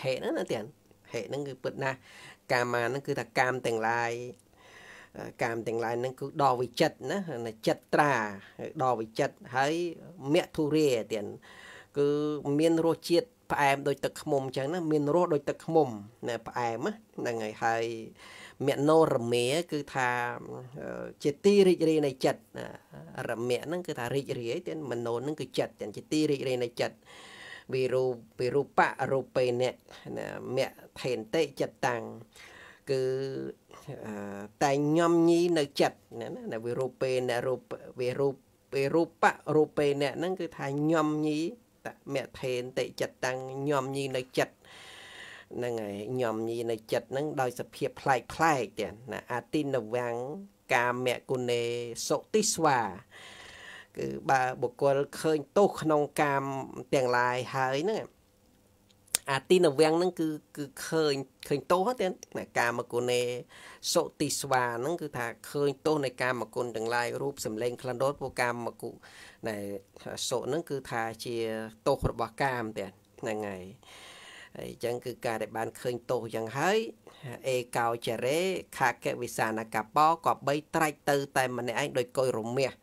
Speaker 1: ហេហ្នឹងណាទៀតហេហ្នឹងគឺពិតណាស់កាមាហ្នឹងគឺថាកាមទាំងឡាយកាមទាំងឡាយហ្នឹងគឺដល់វិចិត្រណាចិត្តត្រាដល់វិចិត្រហើយមធុរាទៀតគឺមានរសជាតិ ផ្អែមដូចទឹកខ្មុំអញ្ចឹងណាមានរសដូចទឹកខ្មុំណាផ្អែមហ្នឹងហើយហើយមនោរមាគឺថាជាទីរីករាយនៃចិត្តរមៈហ្នឹងគឺថារីករាយទៀតមនោហ្នឹងគឺចិត្តទាំងជាទីរីករាយនៃចិត្តវិរូវិរូបៈរូបេណៈមៈថេនតិចិត្តតាំងគឺតែញោមញីនៅចិត្តណាវិរូបេណៈរូបវិរូបវិរូបៈរូបេណៈហ្នឹងគឺថាញោមញី តមៈថេនតិចិត្តតាំងញោមញីនៅចិត្តហ្នឹងហើយញោមញីនៅចិត្តហ្នឹងដោយសភាពប្លែកប្លែកទៀតណាអាទីនវាំងកាមគុណេសុតិស្វាគឺបើបុគ្គលឃើញទោសក្នុងកាមទាំងឡាយហើយហ្នឹង អាទីនវាំងហ្នឹងគឺគឺឃើញឃើញទោសទៀតណាកាមគុណេសុតិស្វាហ្នឹងគឺថាឃើញទោសនៃកាមគុណទាំងឡាយរូបសម្លេងក្លិនរត់ពួកកាមគុណែសុហ្នឹងគឺថាជាទោសរបស់កាមទៀតហ្នឹងហើយហើយអញ្ចឹងគឺការដែលបានឃើញទោសយ៉ាងហើយអេកោចរេខាកវិសានកបោក៏បីត្រាច់ទៅតែម្នាក់ឯងដោយកុយរមាស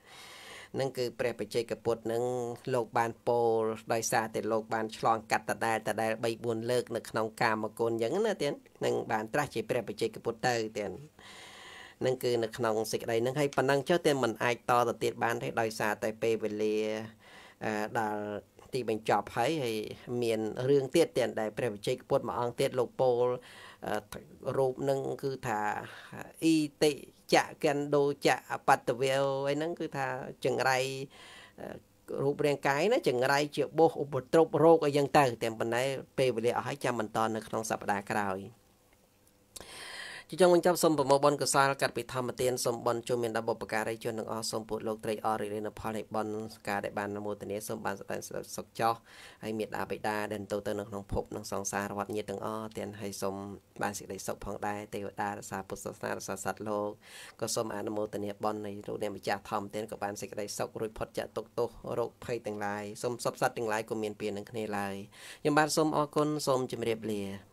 Speaker 1: នឹងគឺព្រះបច្ចេកពុទ្ធនឹងលោកបានពោលដោយសារតែលោកបានឆ្លងកាត់តដែលតដែល3 4លើកនៅក្នុងកាមគុណអញ្ចឹងណាទៀតនឹងបានត្រាស់ជាព្រះបច្ចេកពុទ្ធទៅទៀតនឹងគឺនៅក្នុងសេចក្តីនឹងហើយប៉ុណ្ណឹងចុះតែមិនអាចតទៅទៀតបានទេដោយសារតែពេលវេលាដល់ទីបញ្ចប់ហើយហើយមានរឿងទៀតទៀតដែលព្រះវិជ័យពុទ្ធមួយអង្គទៀតលោកពោលរូបនឹងគឺថាអ៊ីតិ ចៈកណ្ដោចៈអបតវេអីហ្នឹងគឺថាចង្រៃរូបរាងកាយណាចង្រៃជាបោសឧបទ្រពរោគអីយ៉ាងទៅតែប៉ុន្តែពេលវេលាអស់ហើយចាំបន្តនៅក្នុងសប្តាហ៍ក្រោយ ជាចុងបញ្ចប់សូមប្រមូលបនកសាលកាត់ពីធម្មទានសូមបនជុំមានដល់បុព្វការីជនទាំងអស់សូមពុទ្ធលោកត្រីអរិរិនផលនៃបនការដែលបានមោទនាសូមបានសតែសុខចោះហើយមេត្តាបិតាដែលទៅទៅនៅក្នុងភពនិងសង្សារវត្តញាតិទាំងអស់ទាំងហើយសូមបានសេចក្តីសុខផងដែរទេវតារក្សាពុទ្ធសាសនារក្សាសត្វលោកក៏សូមអនុមោទនាបននៃលោកអ្នកម្ចាស់ធម្មទានក៏បានសេចក្តីសុខរួចផុតចាកទុក្ខទោសរោគភ័យទាំងឡាយសូមសពសត្វទាំងឡាយក៏មានពៀននឹងគ្នាឡើយខ្ញុំបាទសូមអរគុណសូមជម្រាបលា